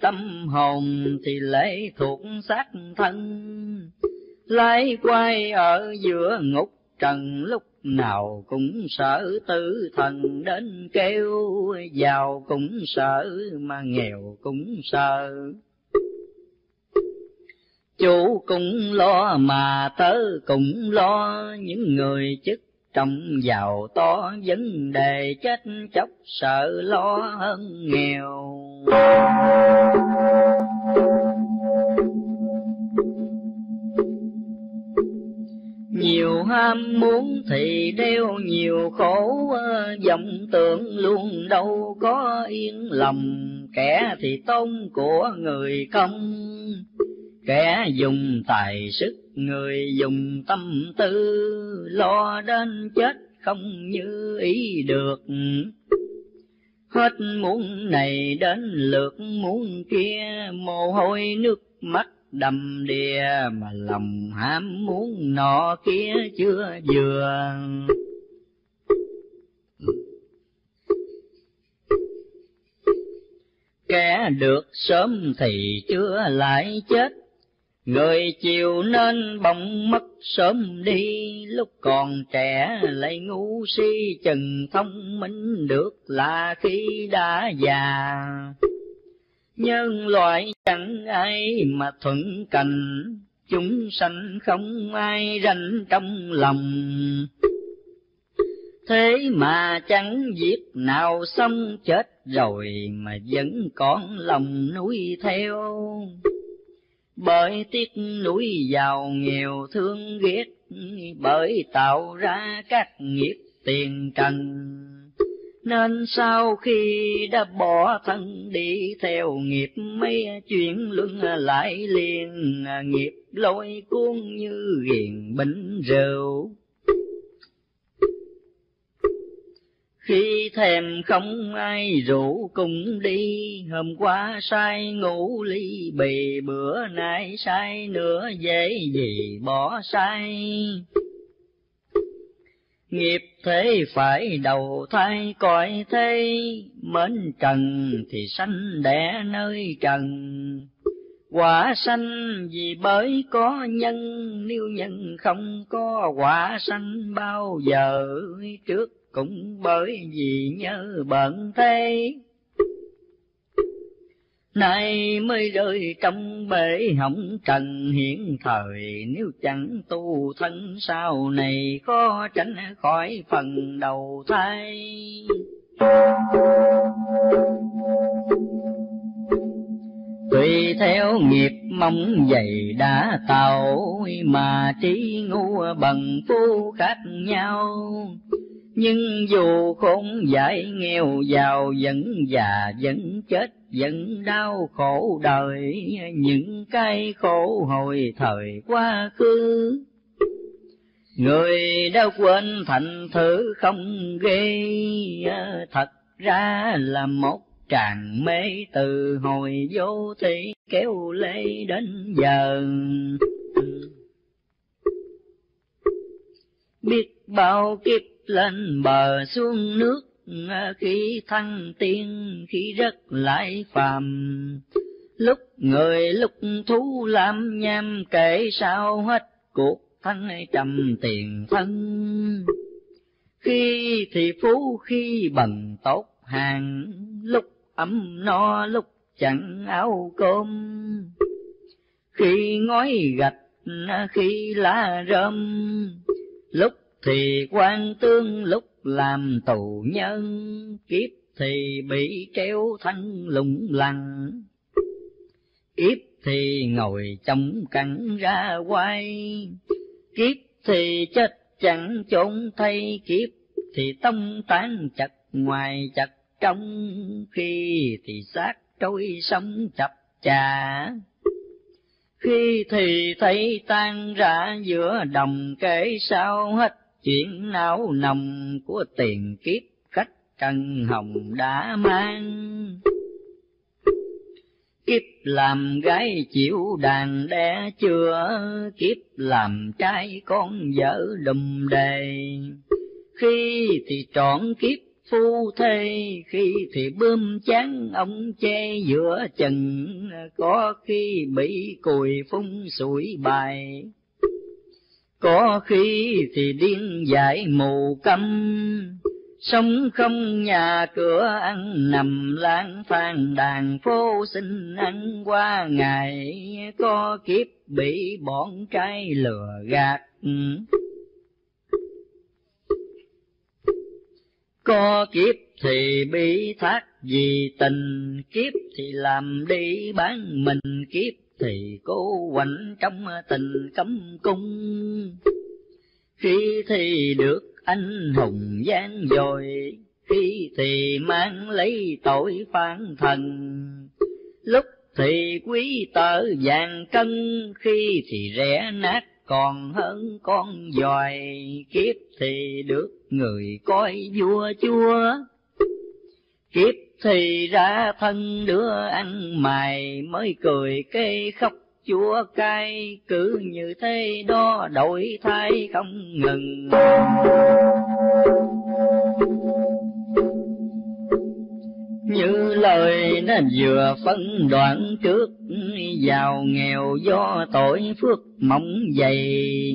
tâm hồn thì lệ thuộc xác thân. Lái quay ở giữa ngục trần lúc nào cũng sợ tử thần đến kêu, giàu cũng sợ mà nghèo cũng sợ. Chủ cũng lo mà tớ cũng lo, những người chức trong giàu to vấn đề chết chóc sợ lo hơn nghèo. Nhiều ham muốn thì đeo nhiều khổ, ờ, vọng tưởng luôn đâu có yên lòng, kẻ thì tôn của người công kẻ dùng tài sức, người dùng tâm tư, lo đến chết không như ý được. Hết muốn này đến lượt muốn kia, mồ hôi nước mắt đầm đìa mà lòng ham muốn nọ kia chưa vừa kẻ được sớm thì chưa lại chết người chiều nên bỗng mất sớm đi lúc còn trẻ lại ngu si chừng thông minh được là khi đã già. Nhân loại chẳng ai mà thuận cành, chúng sanh không ai ranh trong lòng. Thế mà chẳng việc nào xong chết rồi mà vẫn còn lòng nuôi theo bởi tiếc núi giàu nghèo thương ghét, bởi tạo ra các nghiệp tiền trần. Nên sau khi đã bỏ thân đi, theo nghiệp mấy chuyện luân lại liền, nghiệp lôi cuốn như ghiền bình rượu khi thèm không ai rủ cùng đi, hôm qua say ngủ ly bì, bữa nay say nữa dễ gì bỏ say. Nghiệp thế phải đầu thai cõi thế, mến trần thì sanh đẻ nơi trần. Quả sanh vì bởi có nhân, nếu nhân không có quả sanh bao giờ trước cũng bởi vì nhớ bận thế. Nay mới rơi trong bể hỏng trần hiện thời, nếu chẳng tu thân sau này khó tránh khỏi phần đầu thai. Tùy theo nghiệp mong dày đã tạo, mà trí ngu bằng phu khác nhau nhưng dù khốn dại nghèo giàu vẫn già, vẫn chết, vẫn đau khổ đời, những cái khổ hồi thời quá khứ. Người đã quên thành thử không ghê, thật ra là một tràng mê từ hồi vô thị kéo lê đến giờ. Biết bao kiếp lên bờ xuống nước ờ, khi thăng tiên, khi rất lại phàm. Lúc người, lúc thú làm nham kể sao hết cuộc thân trầm tiền thân. Khi thì phú, khi bần tốt hàng, lúc ấm no, lúc chẳng áo cơm. Khi ngói gạch ờ, khi lá rơm, lúc thì quan tương lúc làm tù nhân, kiếp thì bị kéo thân lủng lăng. Kiếp thì ngồi trong cẳng ra quay, kiếp thì chết chẳng trốn thay, kiếp thì tông tán chặt ngoài chặt trong khi thì xác trôi sông chập chà. Khi thì thấy tan rã giữa đồng kể sao hết chuyện não nồng của tiền kiếp khách trần hồng đã mang. Kiếp làm gái chịu đàn đẻ chưa? Kiếp làm trai con vợ đùm đề. Khi thì trọn kiếp phu thê, khi thì bơm chán ông che giữa chừng. Có khi bị cùi phun sủi bài có khi thì điên dại mù câm. Sống không nhà cửa ăn, nằm lang thang đàn phố xin ăn. Qua ngày có kiếp bị bọn trai lừa gạt. Có kiếp thì bị thác vì tình, kiếp thì làm đi bán mình kiếp thì cố quạnh trong tình cấm cung. Khi thì được anh hùng gian dồi, khi thì mang lấy tội phản thần. Lúc thì quý tợ vàng cân, khi thì rẻ nát còn hơn con dòi. Kiếp thì được người coi vua chúa kiếp thì ra thân đứa ăn mày mới cười cây khóc. Chúa cay cứ như thế đó đổi thay không ngừng. Như lời nó vừa phân đoạn trước, giàu nghèo do tội phước mỏng dày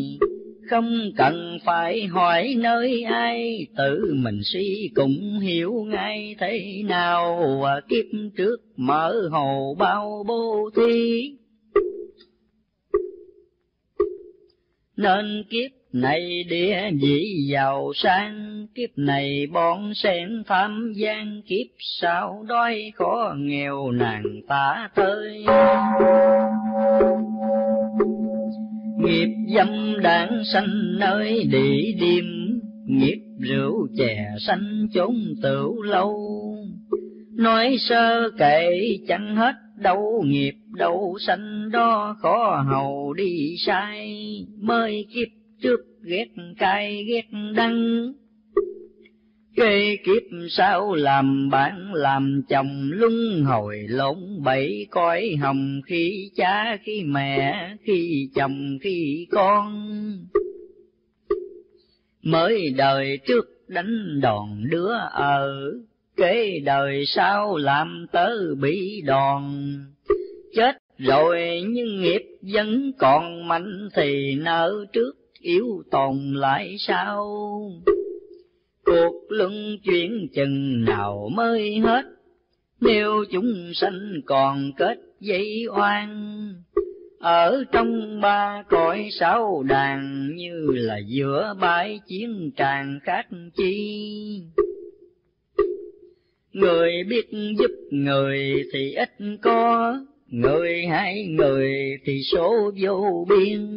không cần phải hỏi nơi ai, tự mình suy cũng hiểu ngay thế nào. Kiếp trước mở hồ bao bố thí. Nên kiếp này địa vị giàu sang, kiếp này bọn sen tham gian, kiếp sau đói khó nghèo nàng tả tơi nghiệp dâm đảng sanh nơi địa điềm nghiệp rượu chè sanh chốn tửu lâu. Nói sơ kệ chẳng hết đâu, nghiệp đâu sanh đó khó hầu đi sai. Mới kiếp trước ghét cay ghét đắng Kê kiếp sao làm bạn làm chồng luân hồi lộn bẫy coi hồng khi cha khi mẹ khi chồng khi con. Mới đời trước đánh đòn đứa ở, kế đời sau làm tớ bị đòn. Chết rồi nhưng nghiệp vẫn còn mạnh thì nợ trước yếu tồn lại sao cuộc luân chuyển chừng nào mới hết, nếu chúng sanh còn kết dây oan. Ở trong ba cõi sáu đàn như là giữa bãi chiến tràn khác chi. Người biết giúp người thì ít có, người hai người thì số vô biên.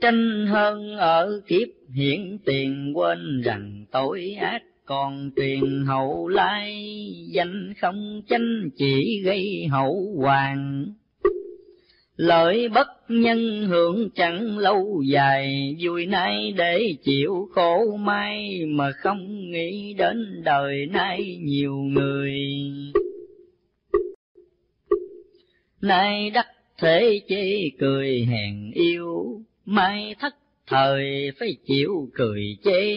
Tranh hơn ở kiếp hiện tiền quên rằng tội ác còn truyền hậu lai, danh không chánh chỉ gây hậu hoàng. Lợi bất nhân hưởng chẳng lâu dài, vui nay để chịu khổ mai mà không nghĩ đến đời nay nhiều người. Nay đắc thế chế cười hèn yêu, mai thất thời phải chịu cười chê.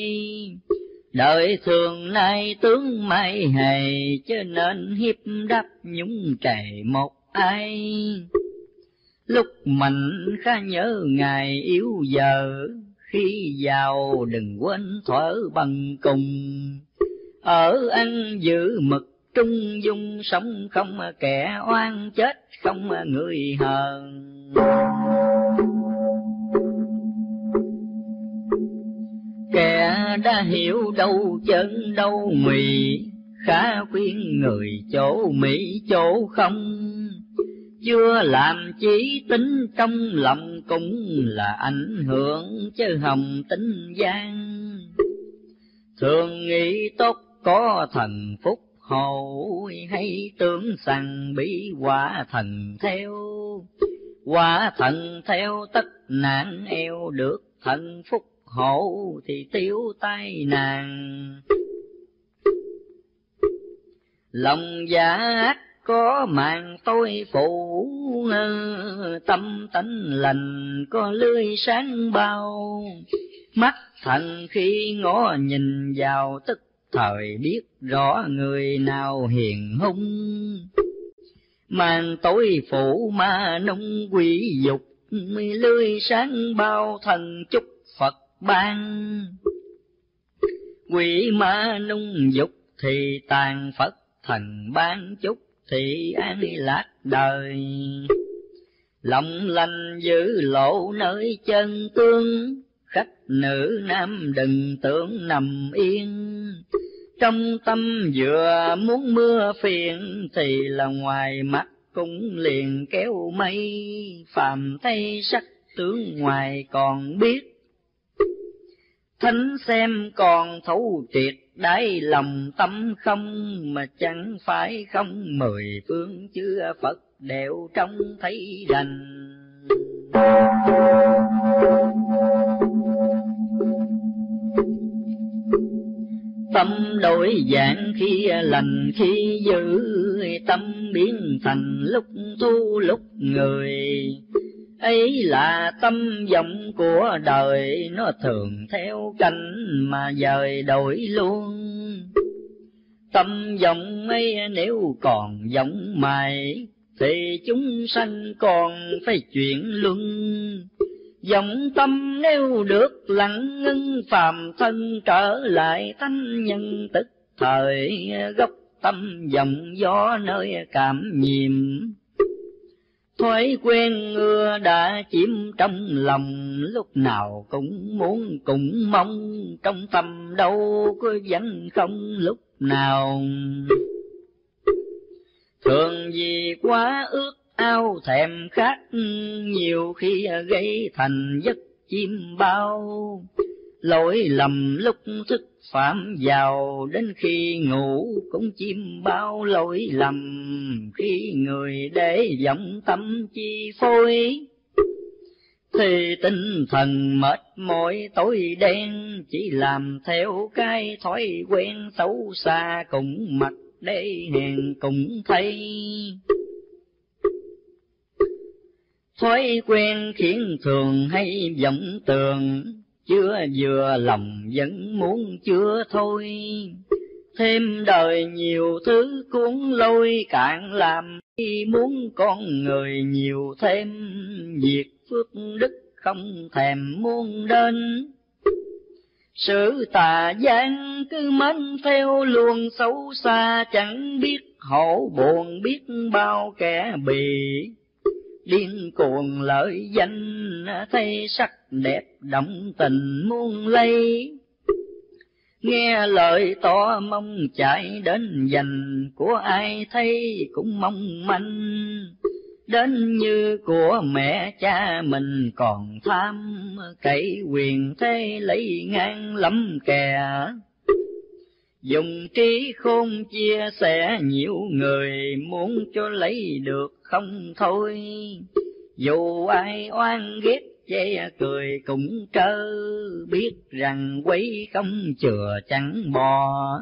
Đời thường nay tướng mai hề cho nên hiếp đắp nhúng trề một ai. Lúc mạnh khá nhớ ngày yếu giờ, khi giàu đừng quên thở bằng cùng. Ở ăn giữ mực trung dung, sống không kẻ oan chết không người hờn. Kẻ đã hiểu đâu chân đâu mì, khá khuyên người chỗ mỹ chỗ không. Chưa làm chỉ tính trong lòng cũng là ảnh hưởng chứ hồng tính gian. Thường nghĩ tốt có thần phúc hồi hay tưởng rằng bị quả thần theo. Quả thần theo tất nạn eo được thần phúc hộ thì tiêu tai nàng lòng giả ác có màn tôi phụ tâm tánh lành có lưới sáng bao. Mắt thần khi ngó nhìn vào tức thời biết rõ người nào hiền hung. Màn tối phủ ma nông quỷ dục, lưới sáng bao thần chúc ban. Quỷ ma nung dục thì tàn Phật thần ban chúc thì an lạc đời. Lòng lành giữ lộ nơi chân tương, khách nữ nam đừng tưởng nằm yên. Trong tâm vừa muốn mưa phiền thì là ngoài mắt cũng liền kéo mây, phàm thấy sắc tướng ngoài còn biết. Thánh xem còn thấu triệt đáy lòng tâm không mà chẳng phải không mười phương chưa Phật đều trông thấy rành. Tâm đổi dạng khi lành khi dữ, tâm biến thành lúc tu lúc người. Ấy là tâm vọng của đời, nó thường theo cảnh mà dời đổi luôn. Tâm vọng ấy nếu còn vọng mài, thì chúng sanh còn phải chuyển luân. Dòng tâm nếu được lặng ngưng phàm thân trở lại thanh nhân tức thời gốc tâm vọng gió nơi cảm nhiệm. Thói quen ưa đã chiếm trong lòng, lúc nào cũng muốn cũng mong, trong tâm đâu có vẫn không lúc nào. Thường vì quá ước ao thèm khát nhiều khi gây thành giấc chim bao lỗi lầm lúc thức phạm vào đến khi ngủ cũng chim bao lỗi lầm. Khi người để vọng tâm chi phôi thì tinh thần mệt mỏi tối đen. Chỉ làm theo cái thói quen xấu xa cùng mặt để hèn cũng thấy. Thói quen khiến thường hay vọng tường, chưa vừa lòng vẫn muốn chưa thôi. Thêm đời nhiều thứ cuốn lôi cạn làm, khi muốn con người nhiều thêm, việc phước đức không thèm muôn đến. Sự tà gian cứ mến theo luồng xấu xa, chẳng biết hổ buồn biết bao kẻ bị điên cuồng lợi danh, thấy sắc đẹp động tình muôn lây. Nghe lời to mong chạy đến dành, của ai thấy cũng mong manh. Đến như của mẹ cha mình còn tham, cậy quyền thế lấy ngang lắm kè. Dùng trí khôn chia sẻ nhiều người, muốn cho lấy được không thôi. Dù ai oan ghét chê cười cũng trơ, biết rằng quấy không chừa chẳng bò.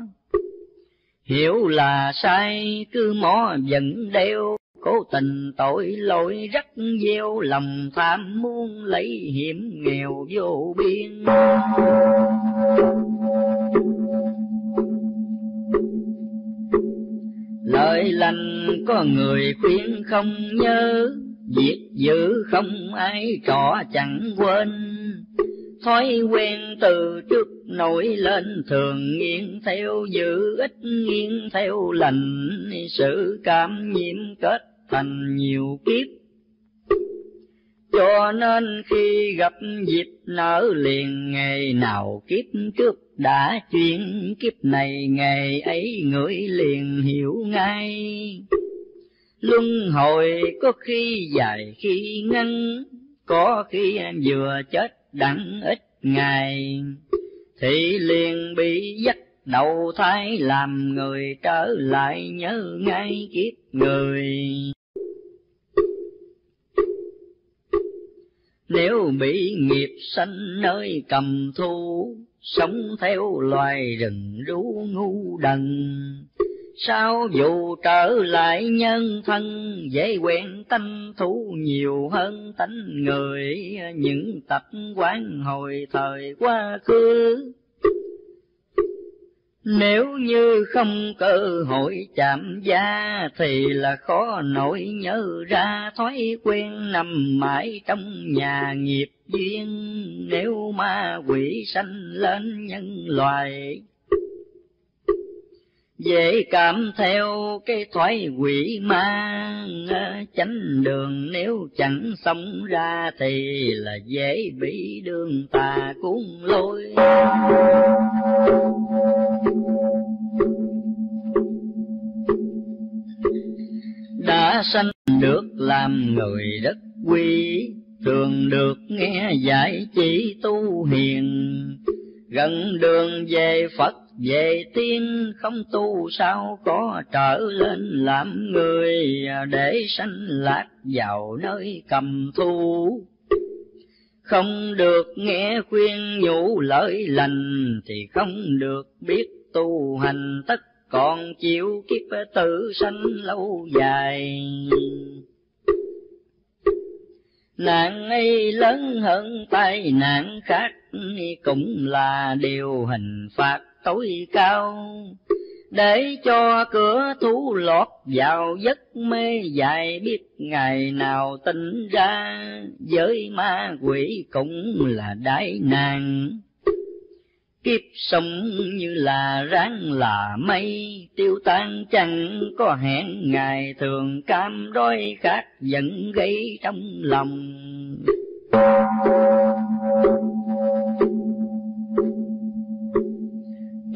Hiểu là sai, cứ mó vẫn đeo. Cố tình tội lỗi rất gieo, lòng tham muốn lấy hiểm nghèo vô biên. Lời lành có người khuyên không nhớ việc giữ không ai trọ chẳng quên. Thói quen từ trước nổi lên, thường nghiêng theo, giữ ít nghiêng theo. Lành sự cảm nhiễm kết thành nhiều kiếp. Cho nên khi gặp dịp nở liền, ngày nào kiếp trước đã chuyển, kiếp này ngày ấy người liền hiểu ngay luân hồi có khi dài, khi ngắn, có khi em vừa chết đặng ít ngày. Thì liền bị dắt đầu thai, làm người trở lại nhớ ngay kiếp người. Nếu bị nghiệp sanh nơi cầm thu, sống theo loài rừng rú ngu đần sao dù trở lại nhân thân, dễ quen tâm thú nhiều hơn tánh người. Những tập quán hồi thời quá khứ. Nếu như không cơ hội chạm da thì là khó nổi nhớ ra thói quen nằm mãi trong nhà nghiệp duyên. Nếu ma quỷ sanh lên nhân loài dễ cảm theo cái thoái quỷ ma ờ, chánh đường nếu chẳng sống ra thì là dễ bị đường tà cuốn lôi. Đã sanh được làm người đất quy thường được nghe giải chỉ tu hiền. Gần đường về phật về tiên không tu sao có trở lên làm người, để sanh lạc vào nơi cầm thu không được nghe khuyên nhủ lợi lành, thì không được biết tu hành. Tất còn chịu kiếp tự sanh lâu dài. Nạn ấy lớn hơn tai nạn khác, cũng là điều hình phạt tối cao, để cho cửa thú lọt vào giấc mê dài biết ngày nào tỉnh ra. Với ma quỷ cũng là đại nạn kiếp sống như là ráng là mây. Tiêu tan chẳng có hẹn ngày thường, cam đói khát vẫn gây trong lòng.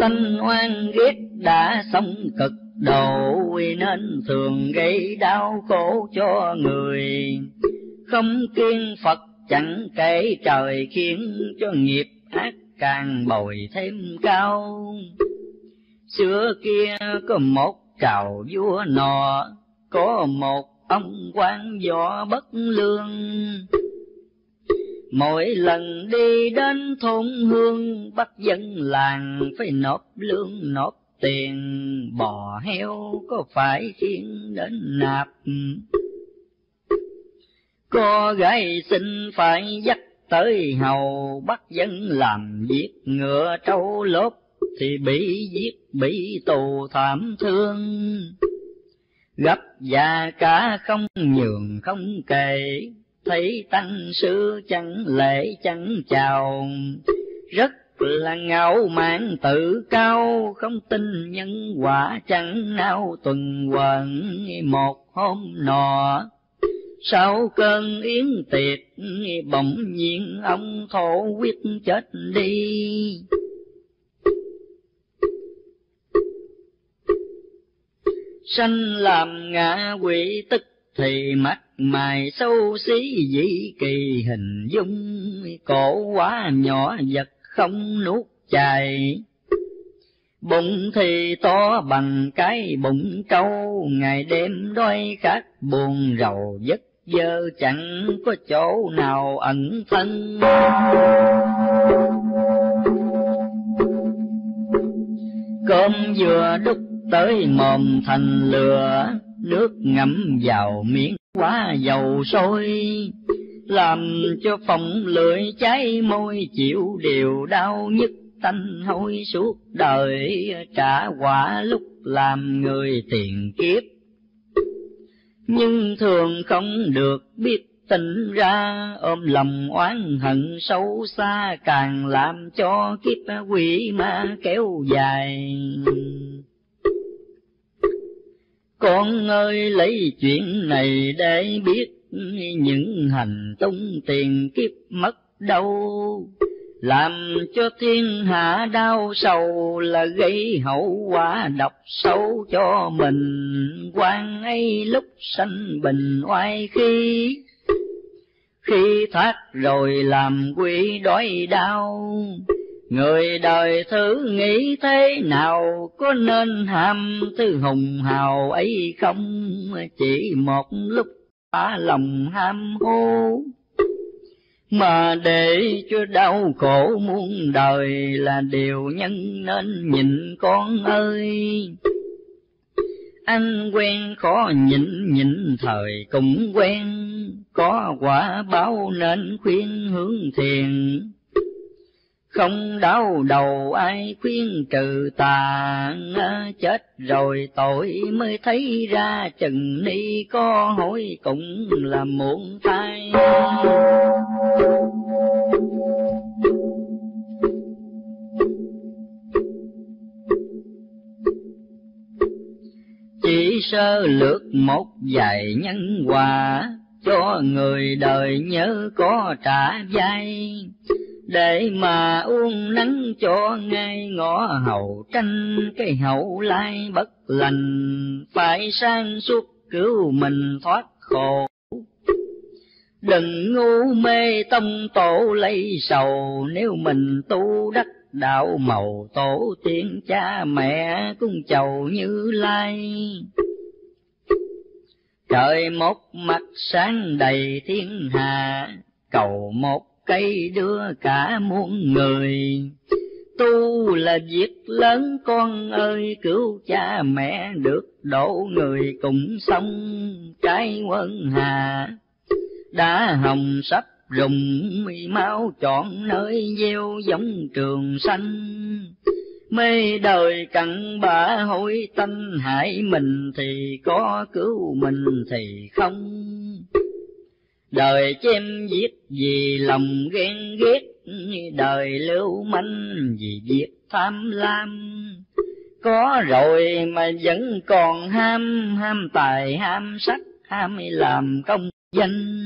Tanh oan ghét đã sống cực độ nên thường gây đau khổ cho người. Không kiên phật chẳng kể trời khiến cho nghiệp ác càng bồi thêm cao. Xưa kia có một trào vua nọ, có một ông quan võ bất lương mỗi lần đi đến thôn hương bắt dân làng phải nộp lương nộp tiền. Bò heo có phải khiến đến nạp? Cô gái xin phải dắt tới hầu bắt dân làm việc ngựa trâu lốp thì bị giết bị tù thảm thương. Gấp già cả không nhường không kề, thấy tăng sư chẳng lễ chẳng chào. Rất là ngạo mạn tự cao, không tin nhân quả chẳng nào tuần hoàn một hôm nọ. Sau cơn yến tiệc, bỗng nhiên ông thổ quyết chết đi. Sanh làm ngạ quỷ tức thì mắt mài sâu xí dị kỳ hình dung, cổ quá nhỏ vật không nuốt chài. Bụng thì to bằng cái bụng trâu, ngày đêm đói khát buồn rầu giấc dơ chẳng có chỗ nào ẩn thân. Cơm vừa đúc tới mồm thành lửa nước ngấm vào miếng quá dầu sôi, làm cho phòng lưỡi cháy môi chịu điều đau nhức tanh hôi suốt đời, trả quả lúc làm người tiền kiếp. Nhưng thường không được biết tỉnh ra, ôm lòng oán hận sâu xa càng làm cho kiếp quỷ ma kéo dài con ơi, lấy chuyện này để biết những hành tung tiền kiếp mất đâu. Làm cho thiên hạ đau sầu là gây hậu quả độc sâu cho mình. Quan ấy lúc sanh bình oai khi khi thoát rồi làm quỷ đói đau người đời thử nghĩ thế nào, có nên ham thứ hùng hào ấy không? Chỉ một lúc phá lòng ham hô. Mà để cho đau khổ muôn đời là điều nhân nên nhịn con ơi. Anh quen khó nhịn nhịn thời cũng quen. Có quả báo nên khuyên hướng thiền không đau đầu ai khuyên trừ tà à, chết rồi tội mới thấy ra chừng ni, có hối cũng là muộn thay chỉ sơ lược một vài nhân quả, cho người đời nhớ có trả vai để mà uống nắng cho ngay ngõ hậu, tranh cái hậu lai bất lành. Phải sang suốt cứu mình thoát khổ. Đừng ngu mê tâm tổ lấy sầu. Nếu mình tu đắc đạo màu, tổ tiên cha mẹ cung chầu như lai. Trời một mặt sáng đầy thiên hạ cầu một cây đưa cả muôn người. Tu là việc lớn, con ơi, cứu cha mẹ được độ người cùng sống trái quân hà. Đã hồng sắp rụng máu chọn nơi gieo giống trường xanh mê đời cặn bã hối tanh hại mình, thì có cứu mình thì không đời chém giết vì lòng ghen ghét, đời lưu manh vì việc tham lam. Có rồi mà vẫn còn ham ham tài, ham sắc, ham làm công danh.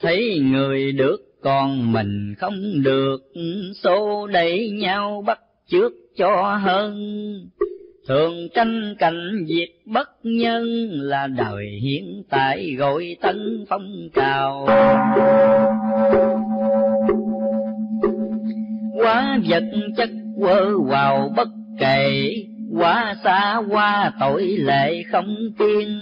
Thấy người được còn mình không được, xô đẩy nhau bắt trước cho hơn thường tranh cảnh việc bất nhân là đời hiện tại gọi tân phong trào. Quá vật chất quơ vào bất kể, quá xa qua tội lệ không tiên.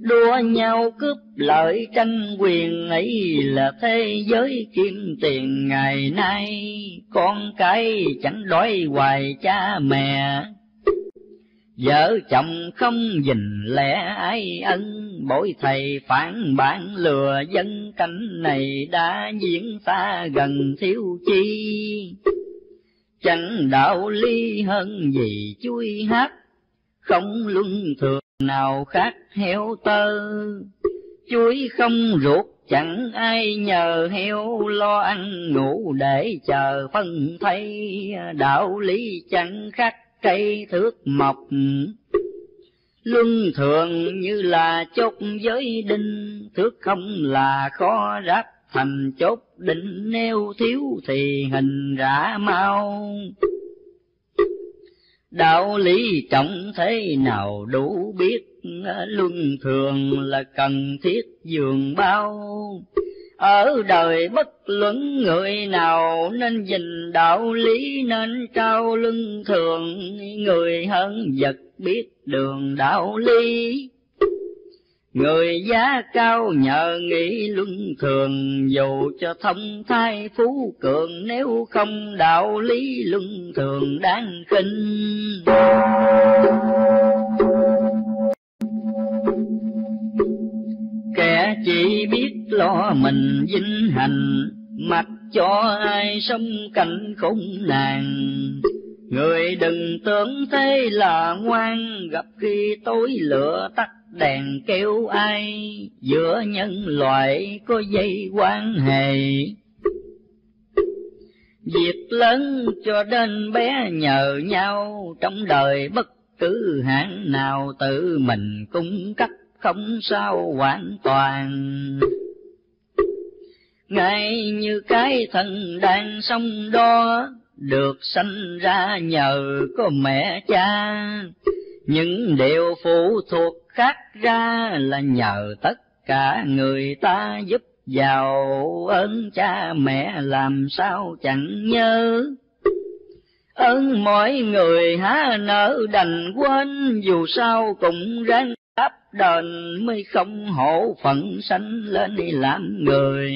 Đua nhau cướp lợi tranh quyền ấy là thế giới kim tiền ngày nay. Con cái chẳng đói hoài cha mẹ vợ chồng không dình lẽ ai ân. Bội thầy phản bản lừa dân. Cảnh này đã diễn xa gần thiếu chi. Chẳng đạo lý hơn gì chui hát. Không luân thường nào khác heo tơ. Chuối không ruột chẳng ai nhờ heo lo ăn. Ngủ để chờ phân thay. Đạo lý chẳng khác cây thước mọc. Luân thường như là chốt giới đinh, thước không là khó ráp thành chốt định nêu thiếu thì hình rã mau. Đạo lý trọng thế nào đủ biết, luân thường là cần thiết giường bao ở đời bất luận người nào nên dình đạo lý nên trao lưng thường người hơn vật biết đường đạo lý Người giá cao nhờ nghĩ luân thường, Dù cho thông thai phú cường, Nếu không đạo lý luân thường đáng khinh. Kẻ chỉ biết lo mình vinh hành, Mặc cho ai sống cảnh khốn nàng Người đừng tưởng thế là ngoan, Gặp khi tối lửa tắt đèn kêu ai. Giữa nhân loại có dây quan hệ. Việc lớn cho đến bé nhờ nhau trong đời bất cứ hạng nào tự mình cung cấp không sao hoàn toàn. Ngay như cái thân đang sống đó, được sanh ra nhờ có mẹ cha. Những điều phụ thuộc khác ra là nhờ tất cả người ta giúp giàu ơn cha mẹ làm sao chẳng nhớ. Ơn mọi người há nỡ đành quên, dù sao cũng ráng đền mới không hổ phận sanh lên đi làm người.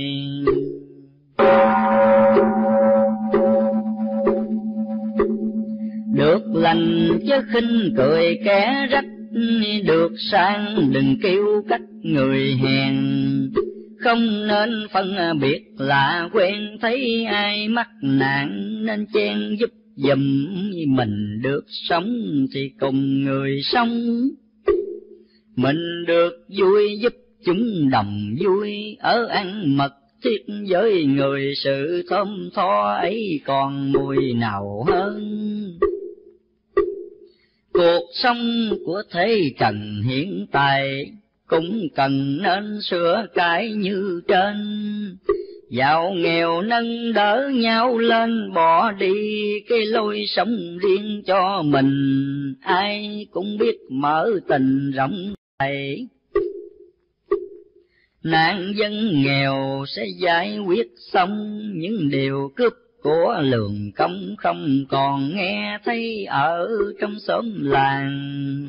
Được lành chứ khinh cười kẻ rách, được sang đừng kêu cách người hèn. Không nên phân biệt là quen thấy ai mắc nạn, nên chen giúp dùm mình được sống thì cùng người sống mình được vui giúp chúng đồng vui, ở ăn mật thiết với người sự thơm tho ấy còn mùi nào hơn? Cuộc sống của thế trần hiện tại cũng cần nên sửa cái như trên. Giàu nghèo nâng đỡ nhau lên, bỏ đi cái lối sống riêng cho mình. Ai cũng biết mở tình rộng thầy, nạn dân nghèo sẽ giải quyết xong những điều cướp của lường công không còn nghe thấy ở trong xóm làng.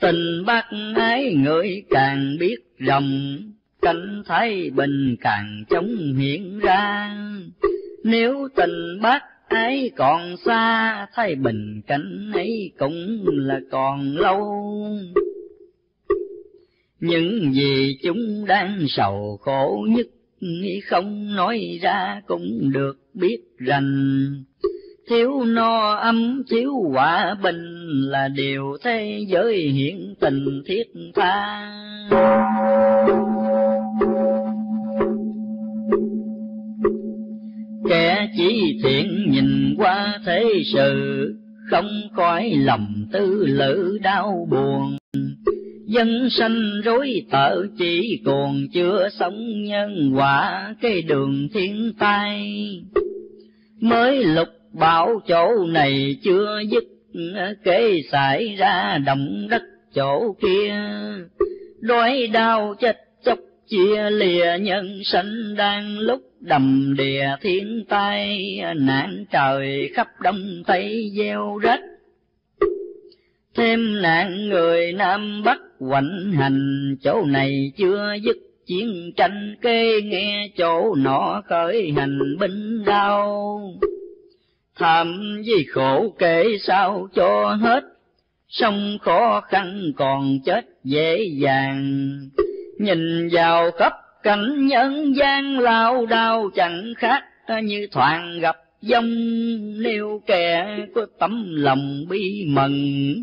Tình bác ái người càng biết rộng cảnh thái bình càng chống hiện ra. Nếu tình bác ấy còn xa thay bình cảnh ấy cũng là còn lâu. Những gì chúng đang sầu khổ nhất không nói ra cũng được biết rành thiếu no ấm, thiếu hòa bình là điều thế giới hiện tình thiết tha. Kẻ chỉ thiện nhìn qua thế sự, không coi lầm tư lự đau buồn. Dân sanh rối tợ chỉ còn chưa sống nhân quả cái đường thiên tai. Mới lục bảo chỗ này chưa dứt kế xảy ra động đất chỗ kia. Đói đau chết chóc chia lìa nhân sanh đang lúc đầm đìa thiên tai, nạn trời khắp đông tây gieo rách thêm nạn người nam bắc hoành hành, chỗ này chưa dứt chiến tranh, kê nghe chỗ nọ khởi hành binh đau thầm gì khổ kể sao cho hết, sông khó khăn còn chết dễ dàng. Nhìn vào khắp cảnh nhân gian lao đao chẳng khác, như thoảng gặp dông. Nêu kẻ có tấm lòng bi mừng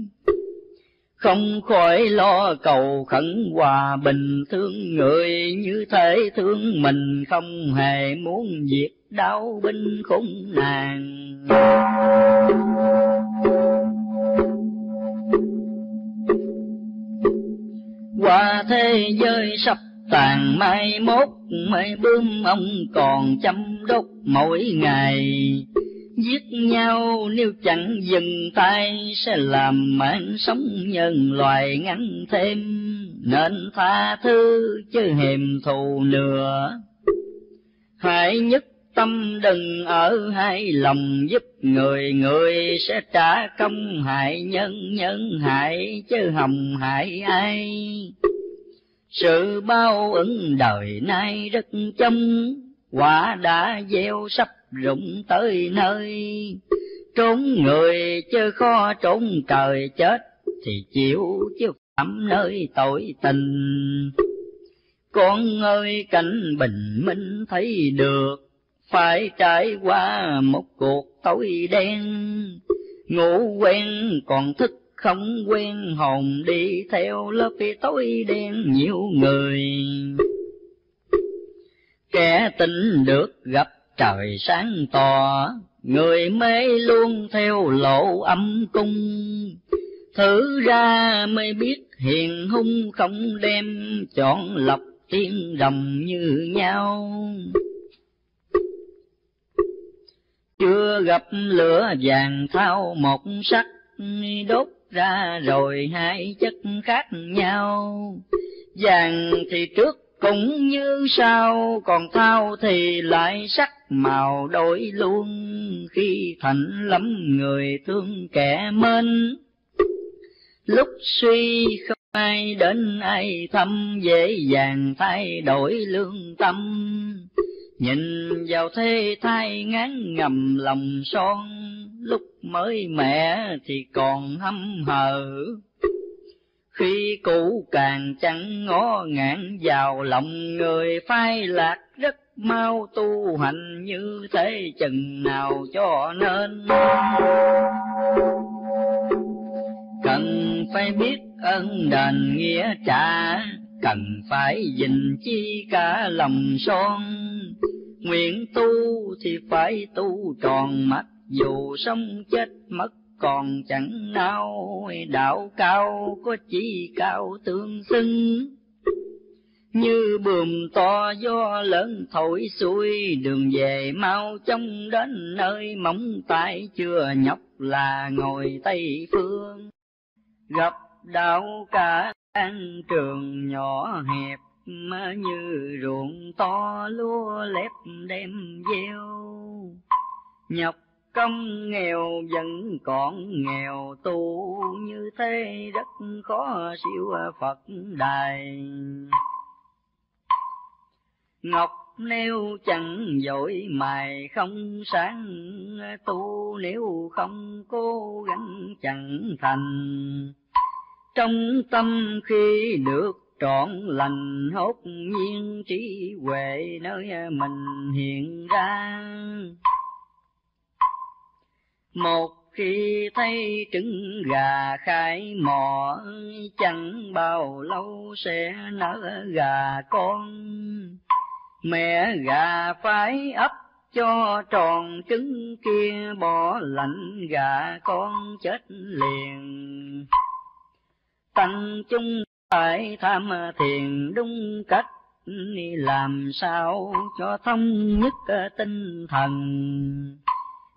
không khỏi lo cầu khẩn hòa bình thương người như thể thương mình, không hề muốn diệt đau binh khủng nàng. Qua thế giới sắp tàn mai mốt mai bướm ông còn chăm đốt mỗi ngày. Giết nhau nếu chẳng dừng tay sẽ làm mạng sống nhân loài ngắn thêm. Nên tha thứ chứ hiềm thù nữa hãy nhất tâm đừng ở hai lòng giúp người người sẽ trả công hại nhân nhân hại chứ hồng hại ai sự bao ứng đời nay rất chông quả đã gieo sắp rụng tới nơi. Trốn người chứ khó trốn trời chết, thì chịu chứ phạm nơi tội tình. Con ơi, cảnh bình minh thấy được, phải trải qua một cuộc tối đen. Ngủ quen còn thức không quen hồn đi theo lớp tối đen nhiều người. Kẻ tình được gặp trời sáng tỏ, người mê luôn theo lộ âm cung. Thử ra mới biết hiền hung không đem chọn lọc tiên đồng như nhau. Chưa gặp lửa vàng thao một sắc, đốt ra rồi hai chất khác nhau. Vàng thì trước cũng như sau, còn thao thì lại sắc màu đổi luôn. Khi thành lắm người thương kẻ mến. Lúc suy không ai đến ai thăm dễ dàng thay đổi lương tâm nhìn vào thế thai ngán ngầm lòng son, lúc mới mẹ thì còn hâm hờ. Khi cũ càng chẳng ngó ngạn vào lòng người, phai lạc rất mau tu hành như thế chừng nào cho nên. Cần phải biết ơn đền nghĩa trả cần phải dình chi cả lòng son. Nguyện tu thì phải tu tròn mắt, dù sống chết mất còn chẳng nào đạo cao có chỉ cao tương xưng như bùm to gió lớn thổi xuôi, đường về mau chóng đến nơi móng tay chưa nhọc là ngồi tây phương. Gặp đạo cả ăn trường nhỏ hẹp như ruộng to, lúa lép đem gieo nhọc công nghèo vẫn còn nghèo, tu như thế rất khó siêu Phật đài. Ngọc nếu chẳng dội mài không sáng, tu nếu không cố gắng chẳng thành. Trong tâm khi được trọn lành, hốt nhiên trí huệ nơi mình hiện ra. Một khi thấy trứng gà khai mỏ, chẳng bao lâu sẽ nở gà con. Mẹ gà phải ấp cho tròn trứng kia, bỏ lạnh gà con chết liền tăng chung phải tham thiền đúng cách làm sao cho thông nhất tinh thần?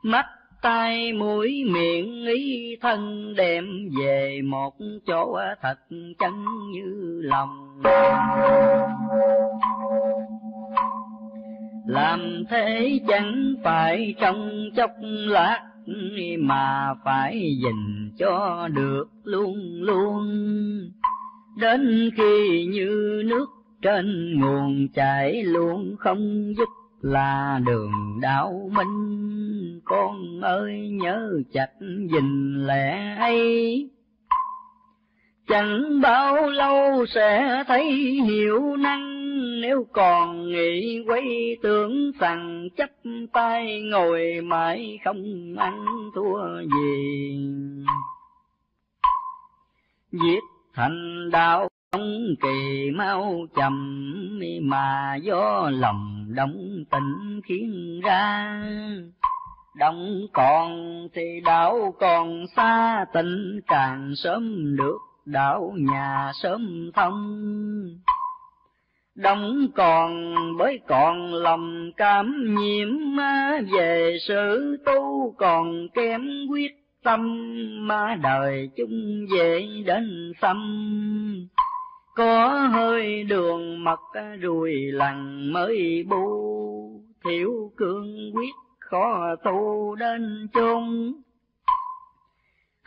Mắt, tai, mũi, miệng, ý, thân đem về một chỗ thật chân như lòng. Làm thế chẳng phải trong chốc lát mà phải dình cho được luôn luôn. Đến khi như nước trên nguồn chảy luôn không dứt là đường đạo minh. Con ơi, nhớ chặt dình lẽ ấy. Chẳng bao lâu sẽ thấy hiểu năng nếu còn nghĩ quay tưởng rằng chấp tay, ngồi mãi không ăn thua gì. Giết thành đạo ông kỳ, mau chậm mà do lòng động tình khiến ra. Động còn thì đạo còn xa tình càng sớm được, đạo nhà sớm thông đông còn bởi còn lòng cảm nhiễm về sự tu còn kém quyết tâm mà đời chung về đến xăm. Có hơi đường mật rùi lằn mới bu, thiểu cương quyết khó tu đến chung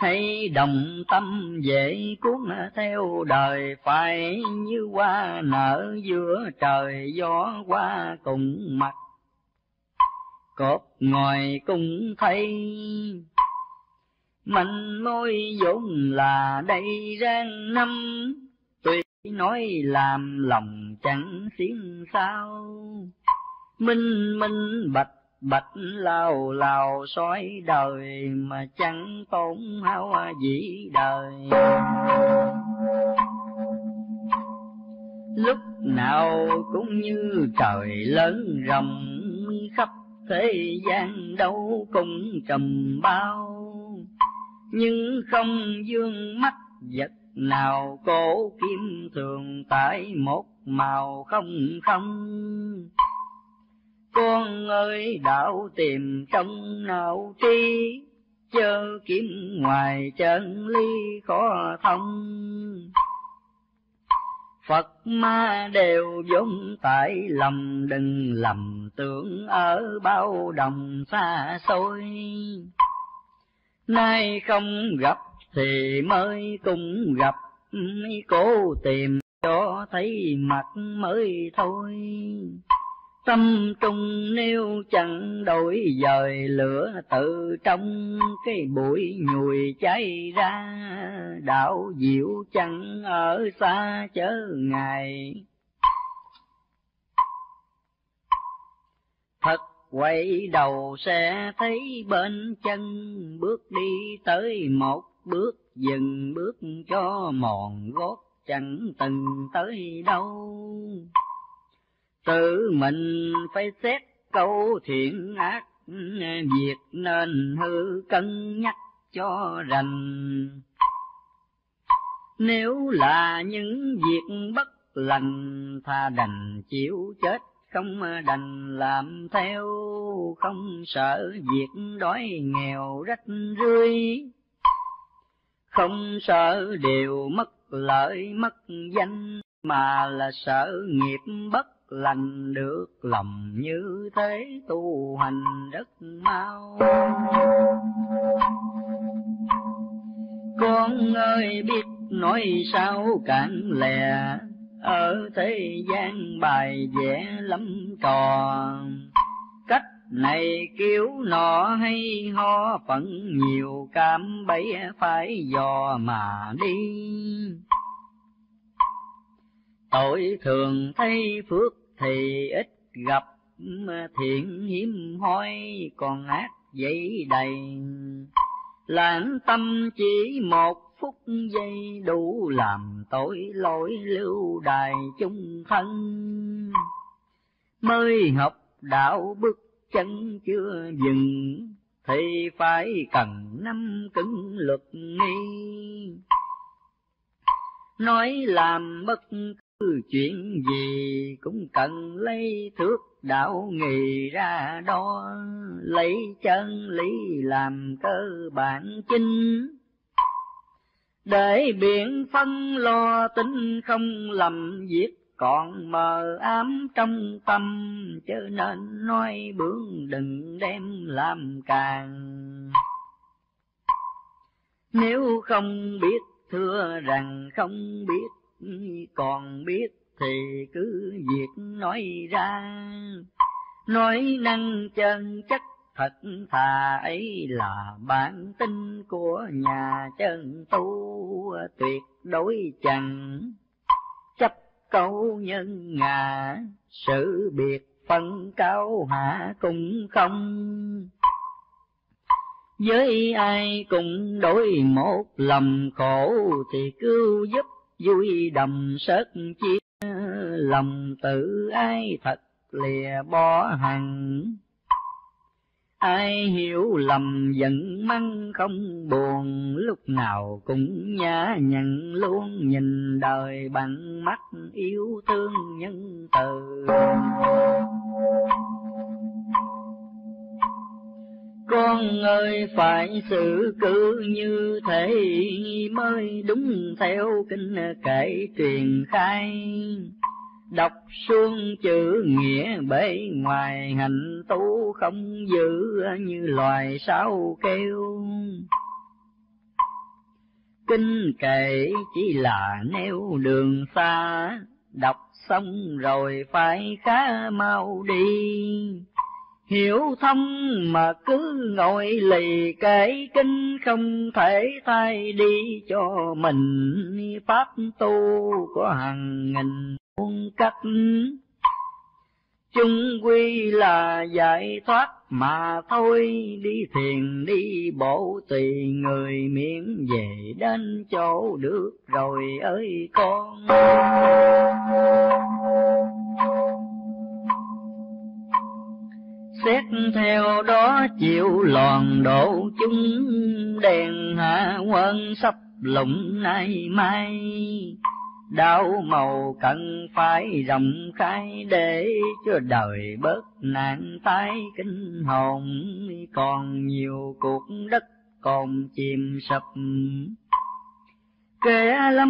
hãy đồng tâm dễ cuốn theo, đời phải như hoa, nở giữa trời, gió qua cùng mặt. Cột ngồi cùng thấy mạnh môi vốn là đầy rang năm. Tuy nói làm lòng chẳng xiên sao, minh minh bạch bạch lao lao soi đời mà chẳng tốn hao dĩ đời. Lúc nào cũng như trời lớn rầm, khắp thế gian đâu cũng trầm bao. Nhưng không dương mắt vật nào cổ kim thường tại một màu không không con ơi đạo tìm trong nào tri chớ kiếm ngoài chân ly khó thông Phật ma đều vốn tại lầm đừng lầm tưởng ở bao đồng xa xôi. Nay không gặp thì mới cùng gặp, cố tìm cho thấy mặt mới thôi tâm trung nếu chẳng đổi dời, lửa tự trong cái bụi nhùi cháy ra. Đạo diệu chẳng ở xa chớ ngài thật quay đầu sẽ thấy bên chân, bước đi tới một bước dừng bước cho mòn gót, chẳng từng tới đâu tự mình phải xét câu thiện ác việc nên hư cân nhắc cho rành. Nếu là những việc bất lành, tha đành chịu chết, không đành làm theo, không sợ việc đói nghèo rách rưới. Không sợ điều mất lợi, mất danh, mà là sợ nghiệp bất lành được lòng như thế tu hành rất mau. Con ơi, biết nói sao cạn lè, ở thế gian bài vẽ lắm trò cách này kiểu nọ hay ho, phận nhiều cảm bấy phải dò mà đi. Tội thường thấy phước thì ít gặp thiện hiếm hoi, còn ác dậy đầy. Lãng tâm chỉ một phút giây đủ làm tội lỗi lưu đài chung thân. Mới học đạo bước chân chưa dừng, thì phải cần năm cứng luật nghi. Nói làm bất chuyện gì cũng cần lấy thước đạo nghề ra đo, lấy chân lý làm cơ bản chính. Để biện phân lo tính không lầm việc còn mờ ám trong tâm chớ nên nói bướng đừng đem làm càng. Nếu không biết, thưa rằng không biết còn biết thì cứ việc nói ra. Nói năng chân chất, thật thà ấy là bản tính của nhà chân tu, tuyệt đối chẳng chấp câu nhân ngã. Sự biệt phân cao hạ cũng không. Với ai cùng đối một lầm khổ thì cứu giúp vui đầm sớt chia lòng tự ai thật lìa bỏ hằng. Ai hiểu lầm giận mắng không buồn, lúc nào cũng nhã nhận luôn nhìn đời bằng mắt yêu thương nhân từ con ơi, phải xử cứ như thế mới đúng theo kinh kể truyền khai. Đọc xuông chữ nghĩa bể ngoài hành tu không giữ như loài sao kêu. Kinh kệ chỉ là nêu đường xa, đọc xong rồi phải khá mau đi hiểu thông mà cứ ngồi lì kể kinh, không thể thay đi cho mình. Pháp tu có hàng nghìn muôn cách. Chung quy là giải thoát mà thôi. Đi thiền, đi bộ tùy người miễn về đến chỗ được rồi ơi con xét theo đó chịu lòn độ chúng đèn hạ quân sắp lụng nay mai. Đạo màu cần phải rộng khai để cho đời bớt nạn tái kinh hồn. Còn nhiều cuộc đất còn chìm sập. Kẻ lắm